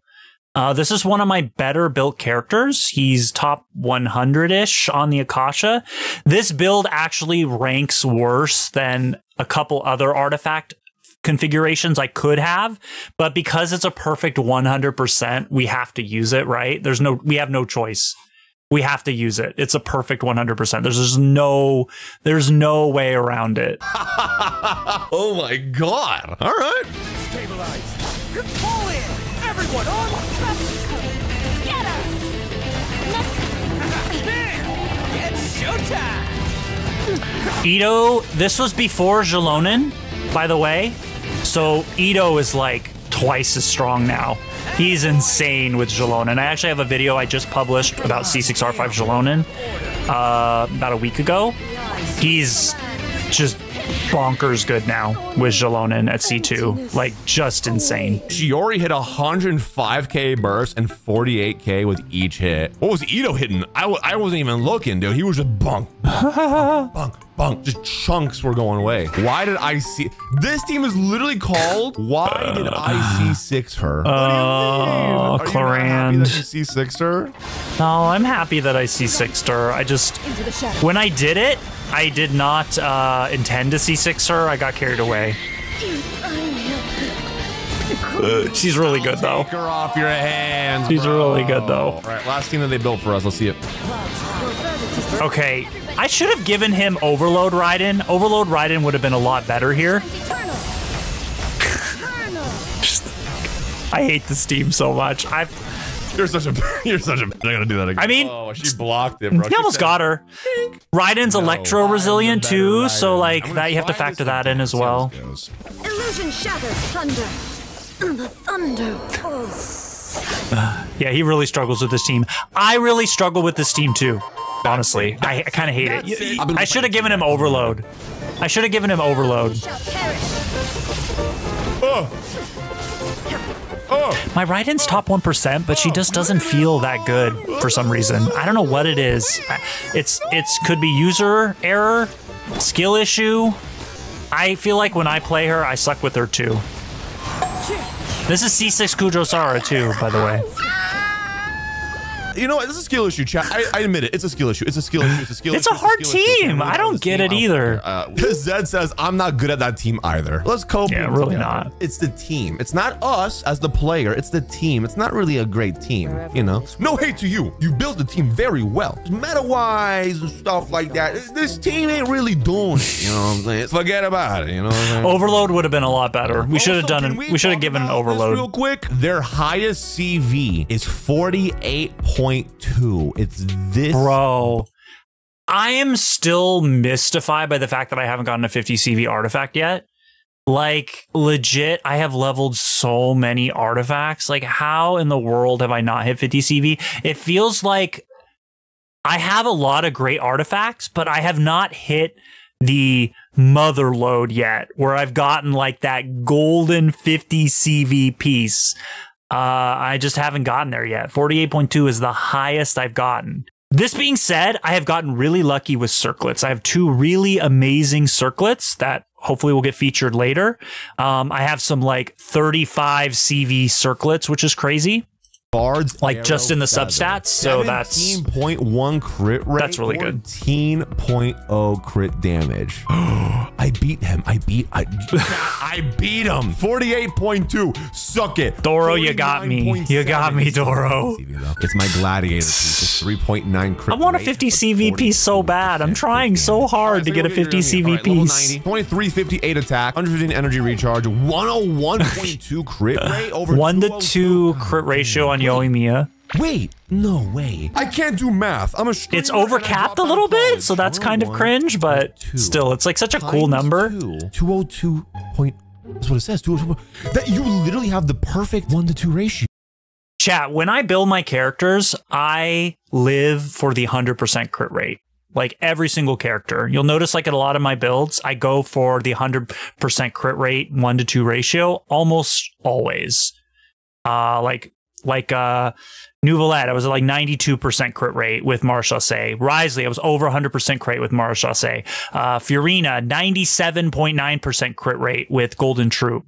Uh, this is one of my better built characters. He's top 100 ish on the Akasha. This build actually ranks worse than a couple other artifact configurations I could have, but because it's a perfect 100%, we have to use it, right? There's no, we have no choice. We have to use it. It's a perfect 100%. There's just no, there's no way around it. *laughs* oh my god! All right. Stabilize. Pull in! Everyone on! Scatter! It's showtime! Itto, this was before Xilonen, by the way. So Itto is like twice as strong now. He's insane with Xilonen. I actually have a video I just published about C6R5 Xilonen uh, about a week ago. He's just bonkers good now with Xilonen at C2. Like, just insane. Chiori hit 105k burst and 48k with each hit. What was Itto hitting? I w- I wasn't even looking, dude. He was just bunk, *laughs* bunk, bunk, bunk. Just chunks were going away. Why did I see this team is literally called? Why did I see six her? Oh, Are you happy that Clarand. you see six her? No, I'm happy that I see Sixter. I just, Into the shadow. when I did it, I did not uh, intend to see six her. I got carried away. She's really good though. Take her off your hands. She's bro. really good, though. All right, last team that they built for us. Let's see it. Okay, I should have given him Overload Raiden. Overload Raiden would have been a lot better here. Eternal. Eternal. I hate this team so much. I *laughs* You're such a you're such a. I'm gonna do that again. I mean- oh, she blocked it, bro. he She almost said- got her. Raiden's electro resilient too, better so like that you have to factor that in as well. Illusion shattered. Thunder. The thunder pulse. *sighs* Yeah, he really struggles with this team. I really struggle with this team too. Honestly, I, I kind of hate That's it. it. I should have given him overload. I should have given him overload. Perish. Oh, My Raiden's top 1%, but she just doesn't feel that good for some reason. I don't know what it is. It's it's could be user error, skill issue. I feel like when I play her, I suck with her too. This is C6 Kujo Sara too, by the way. You know what? This is a skill issue, chat. I, I admit it. It's a skill issue. It's a skill issue. It's a skill issue. It's issue. a hard skill issue. Team. I'm I don't get team. it don't either. care. Uh, *laughs* Zed says I'm not good at that team either. Let's cope. Yeah, really together. not. It's the team. It's not us as the player. It's the team. It's not really a great team. You know. No hate to you. You built the team very well, meta wise and stuff like that. This team ain't really doing it. You know what I'm saying? Forget about it. You know. What I'm saying? Overload would have been a lot better. We should have done it. We should have given an overload. Real quick, their highest CV is 48.2. It's this. Bro, I am still mystified by the fact that I haven't gotten a 50 CV artifact yet. Like, legit, I have leveled so many artifacts. Like, how in the world have I not hit 50 CV? It feels like I have a lot of great artifacts, but I have not hit the mother load yet, where I've gotten like that golden 50 CV piece. Uh, I just haven't gotten there yet. 48.2 is the highest I've gotten. This being said, I have gotten really lucky with circlets. I have two really amazing circlets that hopefully will get featured later. Um, I have some like 35 CV circlets, which is crazy. Bards Like, just in the substats, so that's- 17.1 crit rate. That's really good. 14.0 crit damage. *gasps* I beat him. I beat. I, *laughs* I beat him. 48.2. Suck it. Doro, you got me. You got me, Doro. It's my gladiator piece. It's *laughs* 3.9 crit I want a 50 but CV so bad. I'm trying so hard to get a 50 gonna- CV alright, level piece. 2358 attack, 115 energy recharge, 101.2 crit rate over 1 to 2 crit ratio on Yoimiya. Wait, no way. I can't do math. I'm a It's overcapped a little bit, so that's kind of cringe, but still, it's like such a cool number. two. 202 point. That's what it says. 202. That you literally have the perfect one to two ratio. Chat, when I build my characters, I live for the 100% crit rate. Like every single character. You'll notice, like, at a lot of my builds, I go for the 100% crit rate, one to two ratio, almost always. Uh, like, like, uh, Neuvillette, I was at like 92% crit rate with Marechaussee. Wriothesley, I was over 100% crit with Marechaussee. Uh, Furina, 97.9% crit rate with Golden Troupe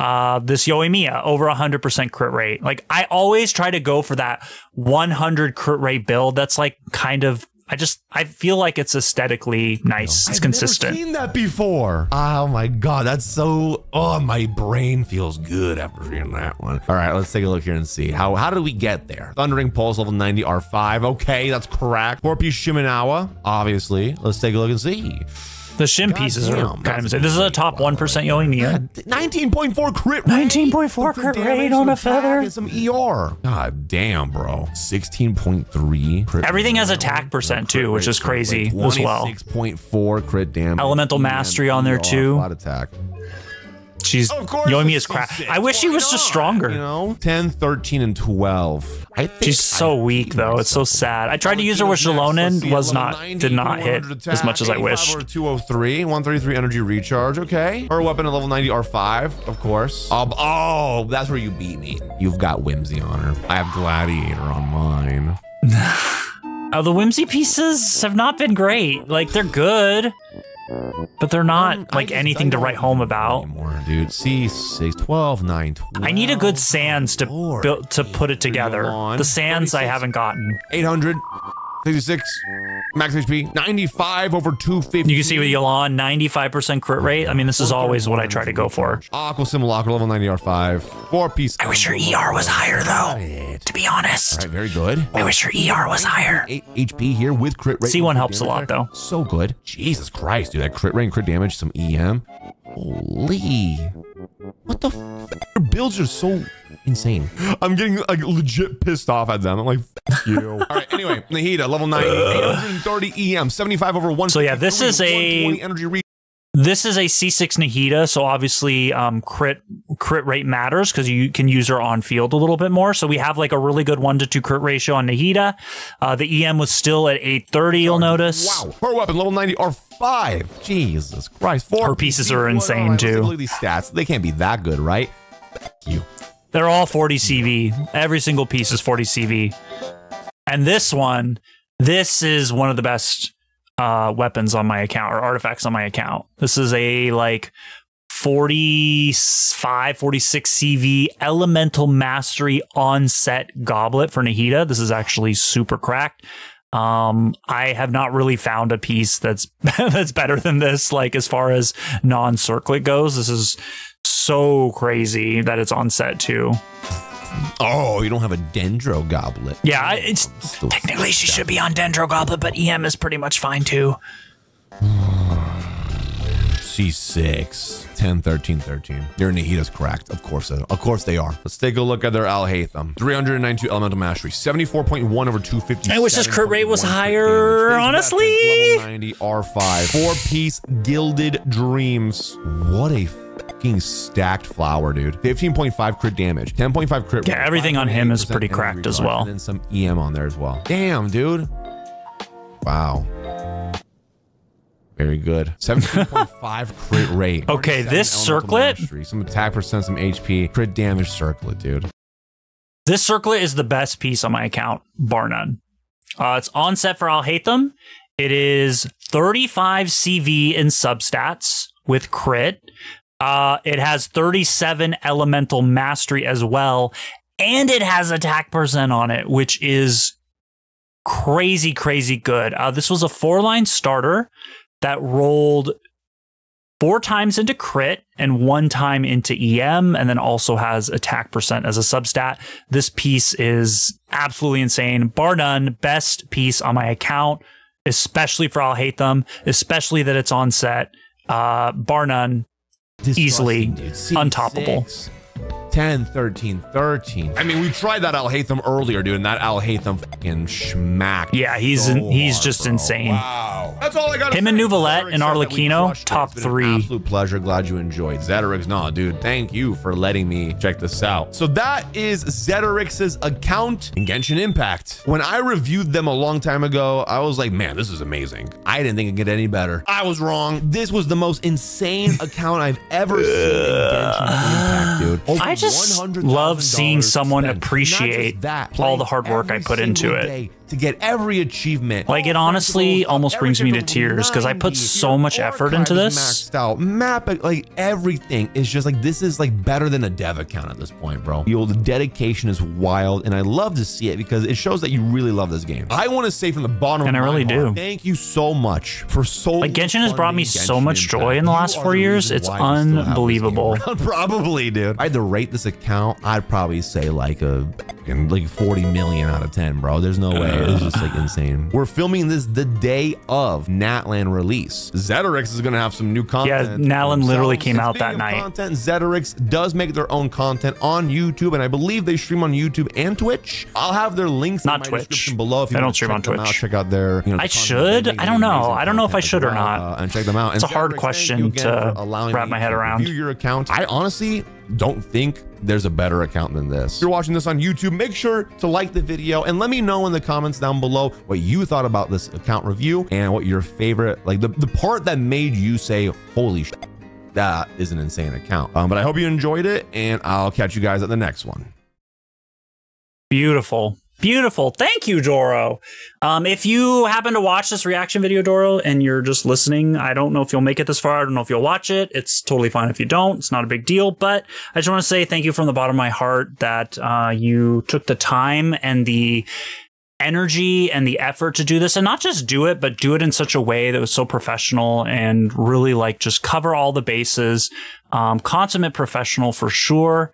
uh, this Yoimiya over 100% crit rate. Like I always try to go for that 100 crit rate build. That's like kind of I just I feel like it's aesthetically nice. It's consistent. I've consistent. Never seen that before. Oh my god, that's so. Oh, my brain feels good after seeing that one. All right, let's take a look here and see how how did we get there? Thundering Pulse level 90 R5. Okay, that's correct. Four piece Shimenawa, obviously. Let's take a look and see. The shin pieces are Goddamn, kind of insane. This is a top flower. 1% Yoimiya. 19.4 crit 19.4 crit rate on a attack, feather. and some ER. God damn, bro. 16.3 Everything has attack percent, too, which is crit rate, crazy as well. Six point four crit damage. Elemental mastery on there, ER, too. Flat attack. She's Of course, it's is crap. I wish she was just stronger. You know, 10, 13, and 12. I think She's so I weak though. It's so sad. I tried to use her with Xilonen, was not 90, did not hit 100 as much as I 85 wished. over 203, 133 energy recharge. Okay. Her weapon at level 90 R5, of course. Oh, oh, that's where you beat me. You've got Whimsy on her. I have Gladiator on mine. *laughs* Oh, the whimsy pieces have not been great. Like they're good, but they're not Um, like anything to write home about. Anymore, dude. C6, 12, 9, 12. I need a good sands to build to put it together. The sands I haven't gotten. 800, 56, max HP, 95 over 250. You can see with Yelan, 95% crit rate. I mean, this is always what I try to go for. Aqua Simulacra level 90 R5. Four piece. I wish your ER was higher though. To be honest, All right, very good. I wish your ER was higher. 8 HP here with crit rate. C1 helps a lot, there. though. So good. Jesus Christ, dude. That crit rate and crit damage, some EM. Holy. What the f? Their builds are so insane. I'm getting like legit pissed off at them. I'm like, F you. *laughs* All right, anyway, Nahida, level 90, 830 EM, 75 over 1. So yeah, this is a- energy re- This is a C6 Nahida, so obviously um, crit crit rate matters because you can use her on field a little bit more. So we have like a really good one to two crit ratio on Nahida. Uh, the EM was still at 830. You'll notice. Wow. Her weapon, level 90 R5. Jesus Christ. Four Her pieces are insane, all right, let's take a too. Look at these stats. They can't be that good, right? Thank you. They're all 40 CV. Every single piece is 40 CV. And this one, this is one of the best uh, weapons on my account or artifacts on my account. This is a like 45, 46 CV elemental mastery onset goblet for Nahida. This is actually super cracked. Um, I have not really found a piece that's *laughs* that's better than this, like as far as non-circlet goes. This is so crazy that it's on set too. Oh, you don't have a Dendro Goblet. Yeah, I- oh, it's Still technically she should be on Dendro Goblet, but EM is pretty much fine too. *sighs* C6. 10, 13, 13. Your Nahida's cracked. Of course, they- of course they are. Let's take a look at their Alhaitham. 392 elemental mastery. 74.1 over 250. I wish this crit rate was higher, honestly. Level 90 R5. Four piece Gilded Dreams. What a fucking stacked flower, dude. 15.5 crit damage. 10.5 crit Yeah, everything on him is pretty cracked as well. And then some EM on there as well. Damn, dude. Wow. Very good. *laughs* 17.5 crit rate. *laughs* Okay, this circlet- mastery, Some attack percent, some HP. Crit damage circlet, dude. This circlet is the best piece on my account, bar none. Uh, it's on set for Alhaitham. It is 35 CV in substats with crit. Uh, it has 37 elemental mastery as well, and it has attack percent on it, which is crazy, crazy good. Uh, this was a four line starter that rolled four times into crit and one time into EM, and then also has attack percent as a substat. This piece is absolutely insane. Bar none, best piece on my account, especially for Alhaitham, especially that it's on set. Uh, bar none, Easily untoppable. C6, 10, 13, 13. I mean, we tried that Alhaitham earlier, dude, and that Alhaitham fucking schmack. Yeah, he's so he's hard, just bro. insane. Wow. That's all I got. Him and Neuvillette and Arlecchino, top three. Absolute pleasure. Glad you enjoyed. Zederyx, nah, dude. Thank you for letting me check this out. So that is Zederyx's account in Genshin Impact. When I reviewed them a long time ago, I was like, man, this is amazing. I didn't think it could get any better. I was wrong. This was the most insane *laughs* account I've ever seen in Genshin Impact, dude. Over I just $100,000 love seeing someone. Appreciate that, all the hard work I put into it. to get every achievement. Like, it honestly almost brings me to tears because I put so much effort into this. Maxed out, map, like everything is just like this is like better than a dev account at this point, bro. Yo, the dedication is wild, and I love to see it because it shows that you really love this game. I want to say from the bottom And of I my really heart, do. Thank you so much for so Like, Genshin has brought me funding so much joy in the last four years. It's why we still have this game unbelievable. *laughs* Probably, dude. I had to rate this account, I'd probably say like a like 40 million out of 10, bro. There's no way. it's just like insane. We're filming this the day of Natlan release. Zederyx is going to have some new content. Yeah, Natlan literally came out that night. Content. Zederyx does make their own content on YouTube, and I believe they stream on YouTube and Twitch. I'll have their links Not in my Twitch. description below. If you wanna don't stream on Twitch. Out, check out their. You know, I should? I don't know. I don't know if I should or not. uh, and check them out. It's And a hard Zederyx, thank question to wrap my head around. review your account. I honestly don't think there's a better account than this. If you're watching this on YouTube, make sure to like the video and let me know in the comments down below what you thought about this account review and what your favorite, like the, the part that made you say, holy shit, that is an insane account. Um, but I hope you enjoyed it and I'll catch you guys at the next one. Beautiful. Beautiful. Thank you, Doro. Um, if you happen to watch this reaction video, Doro, and you're just listening, I don't know if you'll make it this far. I don't know if you'll watch it. It's totally fine if you don't. It's not a big deal. But I just want to say thank you from the bottom of my heart that uh, you took the time and the energy and the effort to do this and not just do it, but do it in such a way that was so professional and really like just cover all the bases. Um, consummate professional for sure.